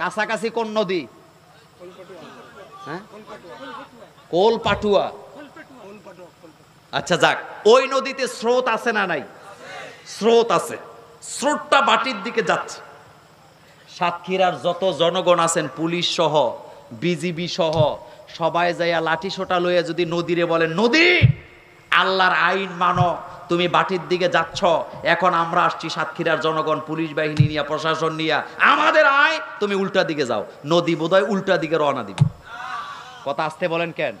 কাছাকাছি কোন নদী? হ্যাঁ? কোল পাটুয়া আচ্ছা যাক, ওই নদীতে স্রোত আছে না নাই? স্রোত আছে। স্রোতটা বাটির দিকে যাচ্ছে। সাতক্ষীরার যত জনগণ আছেন, পুলিশ সহ, বিজিবি সহ, সবাই যাইয়া লাঠি সোটা লইয়া যদি নদীরে বলেন নদী, আল্লাহর আইন মানো, তুমি বাটির দিকে যাচ্ছ, এখন আমরা আসছি সাতক্ষীরার জনগণ, পুলিশ বাহিনী নিয়ে, প্রশাসন নিয়ে, আমাদের আয়, তুমি উল্টা দিকে যাও। নদী বোধহয় উল্টা দিকে রওনা দিবে। কথা আসতে বলেন কেন?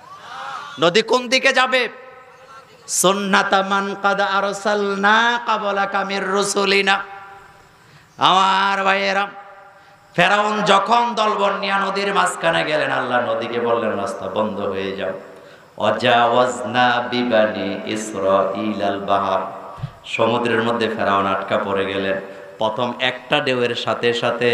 নদী কোন দিকে যাবে? রুসুলিনা। আমার ভাইয়েরা, ফেরাউন যখন নদীর মাঝখানে আল্লাহ নদীকে বন্ধ হয়ে যাও। বিবানি বাহার। সমুদ্রের মধ্যে ফেরাউন আটকা পড়ে গেলেন। প্রথম একটা ঢেউয়ের সাথে সাথে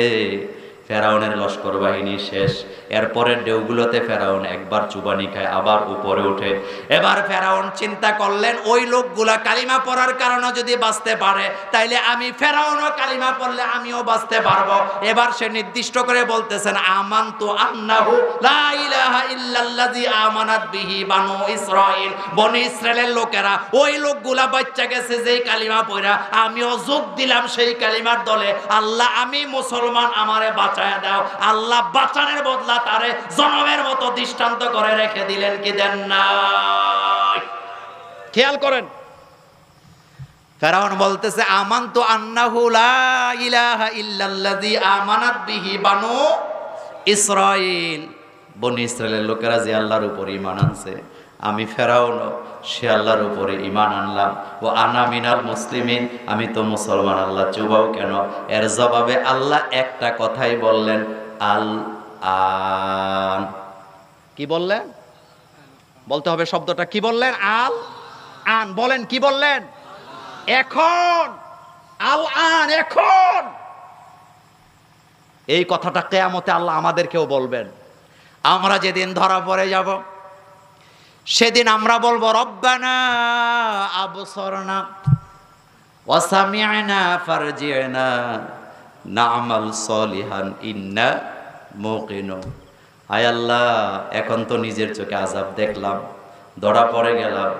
ফেরাউনের লস্কর বাহিনী শেষ। এরপরের ঢেউগুলোতে ফেরাউন একবার চুবানি খায়, আবার উপরে ওঠে। এবার ফেরাউন চিন্তা করলেন, ওই লোকগুলা কালিমা পড়ার কারণে যদি বাঁচতে পারে, তাইলে আমি ফেরাউনও কালিমা পড়লে আমিও বাঁচতে পারব। এবার সে নির্দিষ্ট করে বলতেছেন আমান তো আন্নাহু লা ইলাহা ইল্লাল্লাযী আমানাত বিহি বানু ইসরাইল বনি ইসরায়েলের লোকেরা, ওই লোকগুলা বাচ্চা গেছে যেই কালিমা পড়া আমিও যোগ দিলাম সেই কালিমার দলে। আল্লাহ, আমি মুসলমান, আমারে বাঁচায় দাও। আল্লাহ বাঁচানোর বদলা তারে জনমের মতো দৃষ্টান্ত করে রেখে দিলেন কি দেন না খেয়াল করেন। ফেরাউন বলতেছে আমান তো আন্নাহু লা লোকেরা যে আল্লাহর উপর ঈমান আনছে আমি ফেরাউন, সে আল্লাহর উপরে ইমান আনলাম। ও আনা মিনাল মুসলিমিন, আমি তো মুসলমান আল্লাহ, চুবাও কেন? এর জবাবে আল্লাহ একটা কথাই বললেন আল আন কি বললেন? বলতে হবে শব্দটা, কি বললেন? আল আন বলেন, কি বললেন? এখন! আল আন এখন! এই কথাটা কেয়ামতে আল্লাহ আমাদেরকেও বলবেন। আমরা যেদিন ধরা পড়ে যাব সেদিন আমরা বলব, রব্বানা, আবসরনা না ফারজিনা নামাল সলিহান আয় আল্লাহ, এখন তো নিজের চোখে আজাব দেখলাম, ধরা পড়ে গেলাম।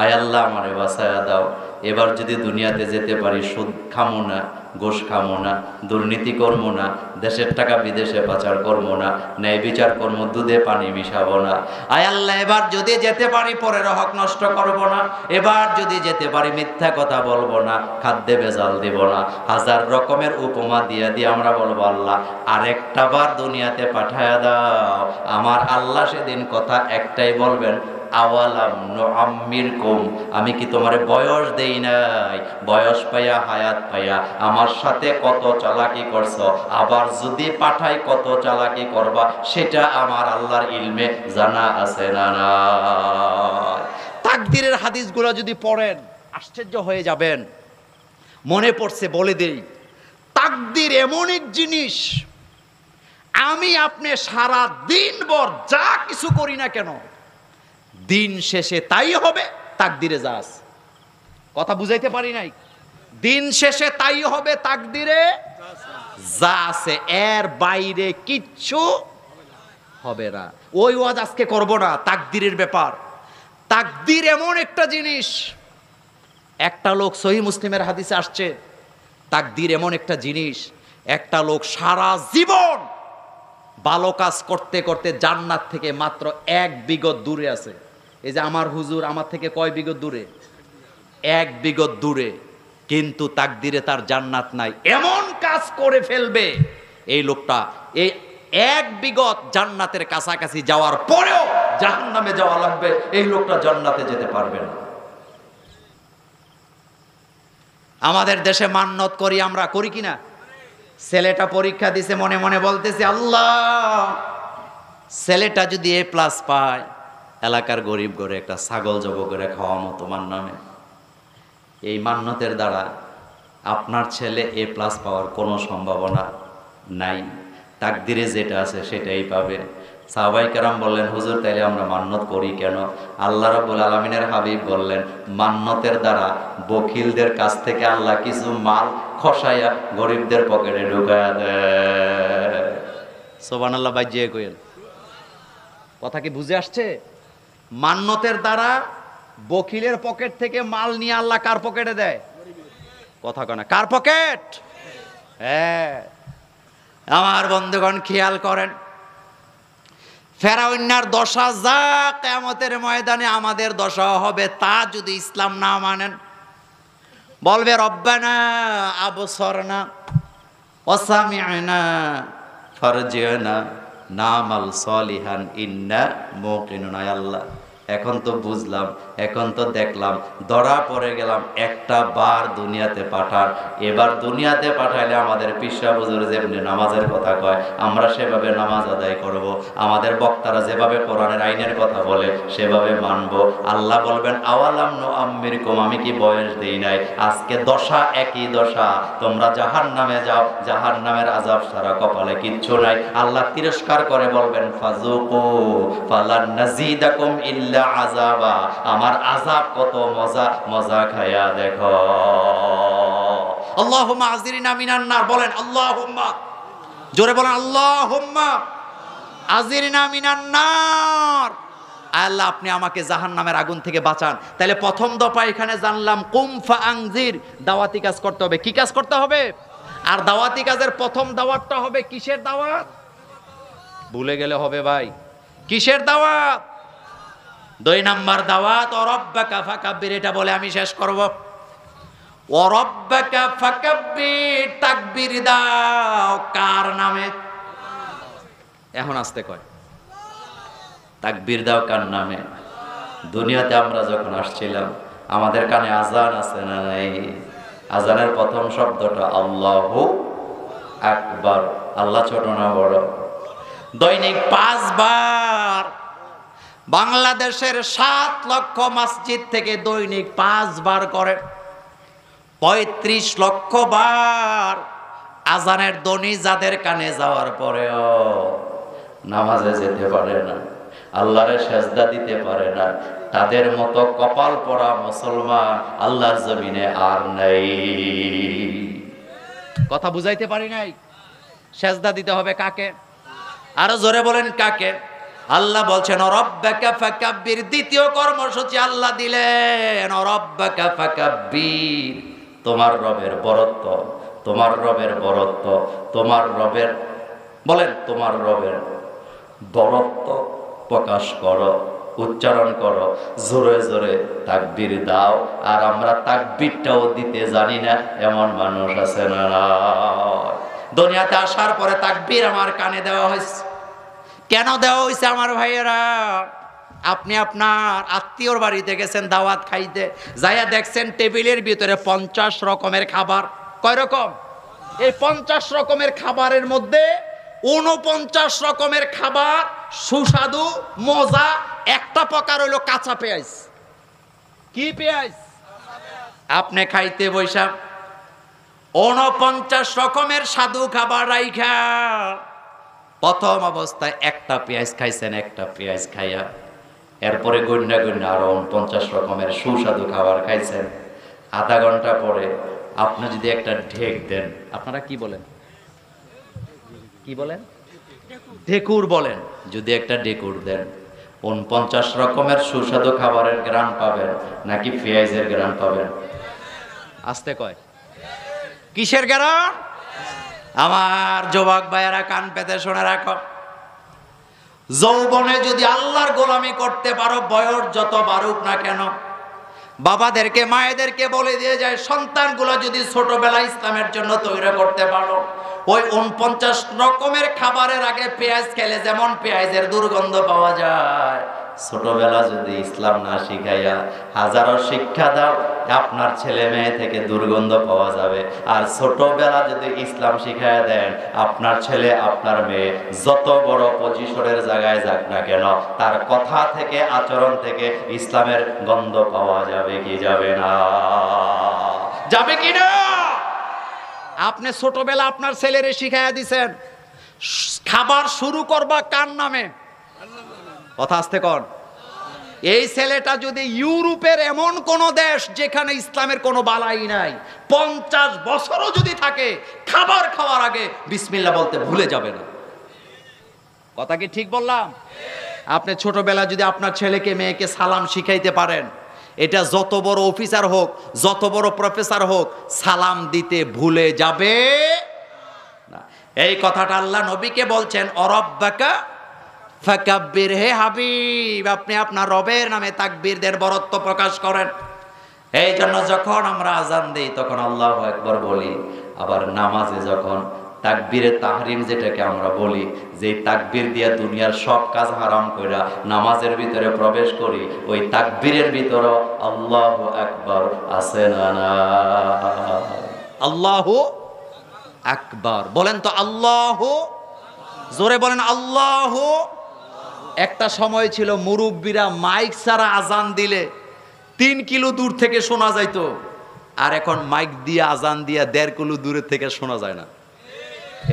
আয় আল্লাহ আমারে বাসায়া দাও। এবার যদি দুনিয়াতে যেতে পারি, সুদ খামো না ঘোষ খামো না, দুর্নীতি করব না, দেশের টাকা বিদেশে পাচার করব না, ন্যায় বিচার কর্ম, দুধে পানি মিশাবো না। আয় আল্লাহ, এবার যদি যেতে পারি, পরের হক নষ্ট করব না। এবার যদি যেতে পারি, মিথ্যা কথা বলব না, খাদ্যে বেজাল দেব না। হাজার রকমের উপমা দিয়ে দিয়ে আমরা বলব, আল্লাহ, আরেকটা বার দুনিয়াতে পাঠায়া দাও। আমার আল্লাহ সেদিন কথা একটাই বলবেন আওয়ালাম আম্মির কুম আমি কি তোমার বয়স দেই নাই? বয়স পাইয়া, হায়াত পাইয়া। আমার সাথে কত চালাকি করছ? আবার যদি পাঠাই কত চালাকি করবা, সেটা আমার আল্লাহর ইলমে জানা আছে না না তাকদিরের হাদিসগুলো যদি পড়েন, আশ্চর্য হয়ে যাবেন। মনে পড়ছে, বলে দেই, তাকদির এমন এক জিনিস, আমি আপনি সারা দিন ভর যা কিছু করি না কেন দিন শেষে তাই হবে, তাকদিরে যা। কথা বুঝাইতে পারি নাই? দিন শেষে তাই হবে, তাকদিরে যা আছে, এর বাইরে কিচ্ছু হবে না। ওই ওয়াজ আজকে করব না, তাকদিরের ব্যাপার। তাকদির এমন একটা জিনিস, একটা লোক সহি মুসলিমের হাদিসে আসছে, তাকদির এমন একটা জিনিস, একটা লোক সারা জীবন ভালো কাজ করতে করতে জান্নাত থেকে মাত্র এক বিগত দূরে আছে। এই যে আমার হুজুর আমার থেকে কয় বিগত দূরে? এক বিগত দূরে, কিন্তু তাকদিরে তার জান্নাত নাই। এমন কাজ করে ফেলবে এই লোকটা। এই এক বিগত জান্নাতের কাছাকাছি যাওয়ার পরেও জাহান্নামে যাওয়া লাগবে, এই লোকটা জান্নাতে যেতে পারবে না। আমাদের দেশে মান্নত করি আমরা, করি কিনা ছেলেটা পরীক্ষা দিছে, মনে মনে বলতেছে, আল্লাহ, ছেলেটা যদি এ প্লাস পায় এলাকার গরিব করে একটা ছাগল জব করে খাওয়ামো তোমার নামে এই মান্যতের দ্বারা আপনার ছেলে এ প্লাস পাওয়ার কোনো সম্ভাবনা নাই। তাকদিরে যেটা আছে সেটাই পাবে। সাহবাই কারাম বললেন, হুজুর, তাইলে আমরা মান্যত করি কেন? আল্লাহ রাবুল আলমিনের হাবিব বললেন, মান্যতের দ্বারা বকিলদের কাছ থেকে আল্লাহ কিছু মাল খসাইয়া গরিবদের পকেটে ঢুকায়া দেয় সোবান আল্লাহ বাইজিয়ে কইল কথা কি বুঝে আসছে? মান্যতের দ্বারা বকিলের পকেট থেকে মাল নিয়ে আল্লাহ কার পকেটে দেয়? কথা কনা কার পকেট? হ্যাঁ। আমার বন্ধুগণ, খেয়াল করেন, ফেরাউন্নার দশা যা কেমতের ময়দানে আমাদের দশা হবে, তা যদি ইসলাম না মানেন, বলবে, রব্বানা আবসরনা অসামিআনা ফারজিনা নামাল সলিহান ইন্না মুকিনুন আল্লাহ। এখন তো বুঝলাম, এখন তো দেখলাম, ধরা পড়ে গেলাম একটা বার দুনিয়াতে পাঠান এবার দুনিয়াতে পাঠাইলে আমাদের পিসা বুজুর যেমনি নামাজের কথা কয়, আমরা সেভাবে নামাজ আদায় করব। আমাদের বক্তারা যেভাবে কোরআনের আইনের কথা বলে, সেভাবে মানব। আল্লাহ বলবেন, আওয়ালাম নো আম্মির কম আমি কি বয়স দেই নাই? আজকে দশা একই দশা। তোমরা জাহান নামে যাও জাহান নামের আজাব সারা কপালে কিচ্ছু নাই। আল্লাহ তিরস্কার করে বলবেন ফাজুকু ফালান নাজিদাকুম ইল্লা আযাবা, আমার আযাব কত মজা মজা খায়া দেখো। আল্লাহুম্মা আজিরিনা মিনান নার, বলেন আল্লাহুম্মা। জোরে বলেন আল্লাহুম্মা, আজিরিনা মিনান নার। আল্লাহ, আপনি আমাকে জাহান নামের আগুন থেকে বাঁচান। তাহলে প্রথম দফা এখানে জানলাম কুমফা আংজির দাওয়াতি কাজ করতে হবে। কি কাজ করতে হবে? আর দাওয়াতি কাজের প্রথম দাওয়াতটা হবে কিসের দাওয়াত? ভুলে গেলে হবে ভাই। কিসের দাওয়াত? দুই নাম্বার দাওয়াত অরব্বাকা ফাকাব্বির এটা বলে আমি শেষ করব। অরব্বাকা ফাকাব্বির তাকবীর দাও। কার নামে? এখন আসতে কয়। তাকবীর দাও কার নামে? দুনিয়াতে আমরা যখন আসছিলাম, আমাদের কানে আজান আছে না নাই? আজানের প্রথম শব্দটা আল্লাহু আকবার। আল্লাহ ছোট না বড়? দৈনিক পাঁচবার বাংলাদেশের সাত লক্ষ মসজিদ থেকে দৈনিক পাঁচবার করে, পঁয়ত্রিশ লক্ষ বার আজানের দনি যাদের কানে যাওয়ার পরেও নামাজে যেতে পারে না, আল্লাহরে সেজদা দিতে পারে না, তাদের মতো কপাল পড়া মুসলমান আল্লাহর জমিনে আর নেই। কথা বুঝাইতে পারি নাই? সেজদা দিতে হবে কাকে? আরও জোরে বলেন কাকে? আল্লাহ বলছেন অরব্বাকা দ্বিতীয় কর্মসূচি আল্লাহ দিলেন অরব্বাকা তোমার রবের বরত্ব, তোমার রবের বরত্ব, তোমার রবের, বলেন, তোমার রবের বরত্ব প্রকাশ করো, উচ্চারণ করো, জোরে জোরে তাকবির দাও, আর আমরা তাকবিরটাও দিতে জানি না, এমন মানুষ আছে না দুনিয়াতে আসার পরে তাকবির আমার কানে দেওয়া হয়েছে। কেন দেওয়া হয়েছে আমার ভাইয়েরা? আপনি আপনার আত্মীয়র বাড়িতে গেছেন দাওয়াত খাইতে, যাইয়া দেখছেন টেবিলের ভিতরে পঞ্চাশ রকমের খাবার। কয় রকম? এই পঞ্চাশ রকমের খাবারের মধ্যে উনপঞ্চাশ রকমের খাবার সুস্বাদু, মজা, একটা প্রকার হইল কাঁচা পেঁয়াজ। কি পেঁয়াজ? আপনি খাইতে বৈশাখ। উনপঞ্চাশ রকমের স্বাদু খাবার রাইখা। প্রথম অবস্থায় একটা পেঁয়াজ খাইছেন, একটা পেঁয়াজ খাইয়া এরপরে গন্যা গন্যা আরও উনপঞ্চাশ রকমের সুস্বাদু খাবার খাইছেন। আধা ঘণ্টা পরে আপনি যদি একটা ঢেক দেন, আপনারা কি বলেন? কি বলেন? ঢেকুর বলেন। যদি একটা ডেকুর দেন, উনপঞ্চাশ রকমের সুস্বাদু খাবারের গ্রাম পাবেন, নাকি পেঁয়াজের গ্রাম পাবেন? আসতে কয়। কিসের গ্রাম আমার যুবক ভাইয়েরা কান পেতে শুনে রাখো। যৌবনে যদি আল্লাহর গোলামি করতে পারো, বয়স যত বাড়ুক না কেন, বাবাদেরকে, মায়েদেরকে বলে দিয়ে যায়, সন্তানগুলো যদি ছোটবেলা ইসলামের জন্য তৈরি করতে পারো, ওই উনপঞ্চাশ রকমের খাবারের আগে পেঁয়াজ খেলে যেমন পেঁয়াজের দুর্গন্ধ পাওয়া যায়। ছোটবেলা যদি ইসলাম না শিখাইয়া হাজারো শিক্ষা দাও, আপনার ছেলে মেয়ে থেকে দুর্গন্ধ পাওয়া যাবে। আর ছোটবেলা যদি ইসলাম শিখাইয়া দেন, আপনার ছেলে, আপনার মেয়ে যত বড় পজিশনের জায়গায় যাক না কেন, তার কথা থেকে, আচরণ থেকে ইসলামের গন্ধ পাওয়া যাবে কি যাবে না? যাবে কি না? আপনি ছোটবেলা আপনার ছেলেরে শিখাইয়া দিছেন, খাবার শুরু করবা কার নামে? কথা আসতে কর। এই ছেলেটা যদি ইউরোপের এমন কোন দেশ যেখানে ইসলামের কোনো বালাই নাই, পঞ্চাশ বছরও যদি থাকে, খাবার খাওয়ার আগে বিসমিল্লা বলতে ভুলে যাবে না। কথা কি ঠিক বললাম? আপনি ছোটবেলা যদি আপনার ছেলেকে, মেয়েকে সালাম শিখাইতে পারেন, এটা যত বড় অফিসার হোক, যত বড় প্রফেসর হোক, সালাম দিতে ভুলে যাবে এই কথাটা আল্লাহ নবীকে বলছেন, অরব্বাকা ফাকাব্বির হে হাবিব, আপনি আপনার রবের নামে তাকবীরদের বরত্ব প্রকাশ করেন। এই জন্য যখন আমরা আজান দিই, তখন আল্লাহ একবার বলি। আবার নামাজে যখন তাকবীরে তাহরিম যেটাকে আমরা বলি যে তাকবীর দিয়া দুনিয়ার সব কাজ হারাম কইরা নামাজের ভিতরে প্রবেশ করি, ওই তাকবীরের ভিতর আল্লাহ আকবার আছে না? আল্লাহ আকবার। বলেন তো আল্লাহ, জোরে বলেন আল্লাহ একটা সময় ছিল মুরব্বীরা মাইক ছাড়া আজান দিলে তিন কিলো দূর থেকে শোনা যাইতো। আর এখন মাইক দিয়ে আজান দিয়ে দেড় কিলো দূরের থেকে শোনা যায় না।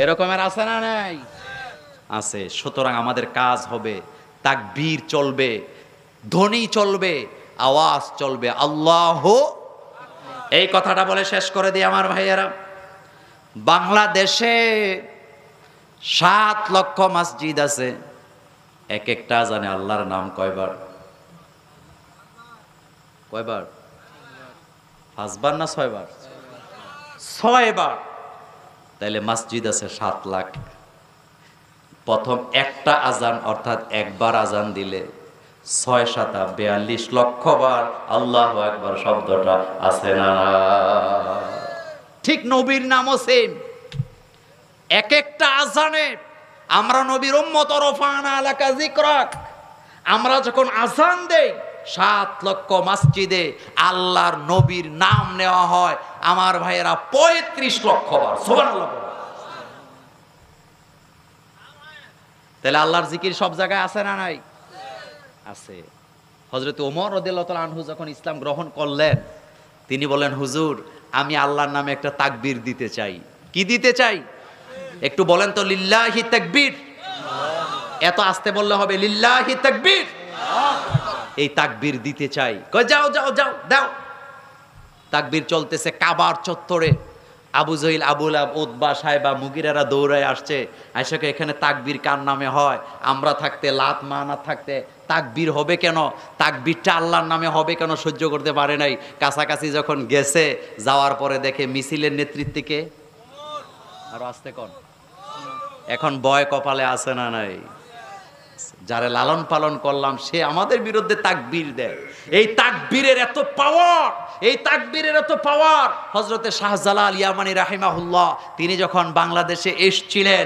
এরকমের আছে না নাই? আছে, সুতরাং আমাদের কাজ হবে, তাকবীর চলবে, ধ্বনি চলবে, আওয়াজ চলবে। আল্লাহ এই কথাটা বলে শেষ করে দিই আমার ভাইয়েরা। বাংলাদেশে সাত লক্ষ মসজিদ আছে। এক একটা জানে আল্লাহর নাম কয়বার? কয়বার? পাঁচবার না ছয়বার? ছয়বার। তাইলে মসজিদ আছে সাত লাখ। প্রথম একটা আজান, অর্থাৎ একবার আজান দিলে ছয় সাতা বেয়াল্লিশ লক্ষ বার আল্লাহ একবার শব্দটা আছে না ঠিক নবীর নামও সেম এক একটা আজানে আমরা নবীর আমরা যখন আজান দেই, সাত লক্ষ মসজিদে আল্লাহর নবীর নাম নেওয়া হয়। আমার ভাইয়েরা পঁয়ত্রিশ লক্ষ বার তাহলে আল্লাহর জিকির সব জায়গায় আছে না নাই? আছে। হজরত ওমর রদিল্লাহ আনহু যখন ইসলাম গ্রহণ করলেন, তিনি বলেন হুজুর, আমি আল্লাহর নামে একটা তাকবীর দিতে চাই। কি দিতে চাই? একটু বলেন তো, লিল্লাহি তাকবীর এত আসতে বললে হবে, লিল্লাহি তাকবীর এই তাকবীর দিতে চাই। যাও যাও যাও, দাও। তাকবীর চলতেছে কাবার চত্বরে। আবু জহিল আবুল আব উদ্বা সাহেবা মুগিরারা দৌড়ায় আসছে। আইসাকে এখানে তাকবীর কার নামে হয়? আমরা থাকতে লাত মানা থাকতে তাকবীর হবে কেন? তাকবীরটা আল্লাহর নামে হবে কেন? সহ্য করতে পারে নাই। কাছাকাছি যখন গেছে, যাওয়ার পরে দেখে মিছিলের নেতৃত্বে কে? আরও আসতে কোন। এখন বয় কপালে আছে না নাই? যারা লালন পালন করলাম, সে আমাদের বিরুদ্ধে তাকবীর দেয়। এই তাকবীরের এত পাওয়ার এই তাকবীরের এত পাওয়ার হজরতে শাহজালাল ইয়ামানি রাহিমাহুল্লাহ, তিনি যখন বাংলাদেশে এসছিলেন,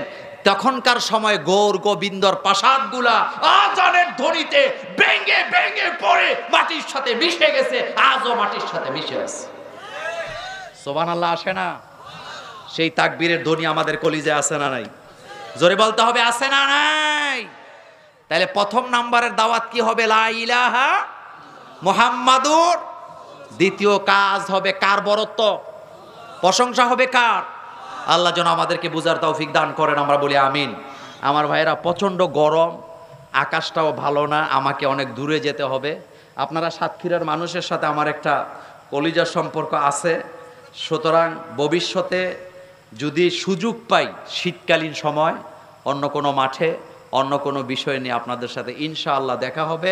তখনকার সময় গৌর গোবিন্দর প্রাসাদগুলা আজানের ধ্বনিতে ভেঙে ভেঙে পড়ে মাটির সাথে মিশে গেছে, আজও মাটির সাথে মিশে আছে। সোবান আল্লাহ আসে না? সেই তাকবীরের ধ্বনি আমাদের কলিজে আছে না নাই? জোরে বলতে হবে, আছে না নাই? তাহলে প্রথম নাম্বারের দাওয়াত কি হবে? লা ইলাহা মোহাম্মাদুর। দ্বিতীয় কাজ হবে কার বরত্ব? প্রশংসা হবে কার? আল্লাহ যেন আমাদেরকে বুঝার তৌফিক দান করেন, আমরা বলি আমিন। আমার ভাইয়েরা, প্রচণ্ড গরম, আকাশটাও ভালো না, আমাকে অনেক দূরে যেতে হবে। আপনারা সাতক্ষীরার মানুষের সাথে আমার একটা কলিজার সম্পর্ক আছে। সুতরাং ভবিষ্যতে যদি সুযোগ পাই শীতকালীন সময়, অন্য কোনো মাঠে, অন্য কোনো বিষয় নিয়ে আপনাদের সাথে ইনশাআল্লাহ দেখা হবে।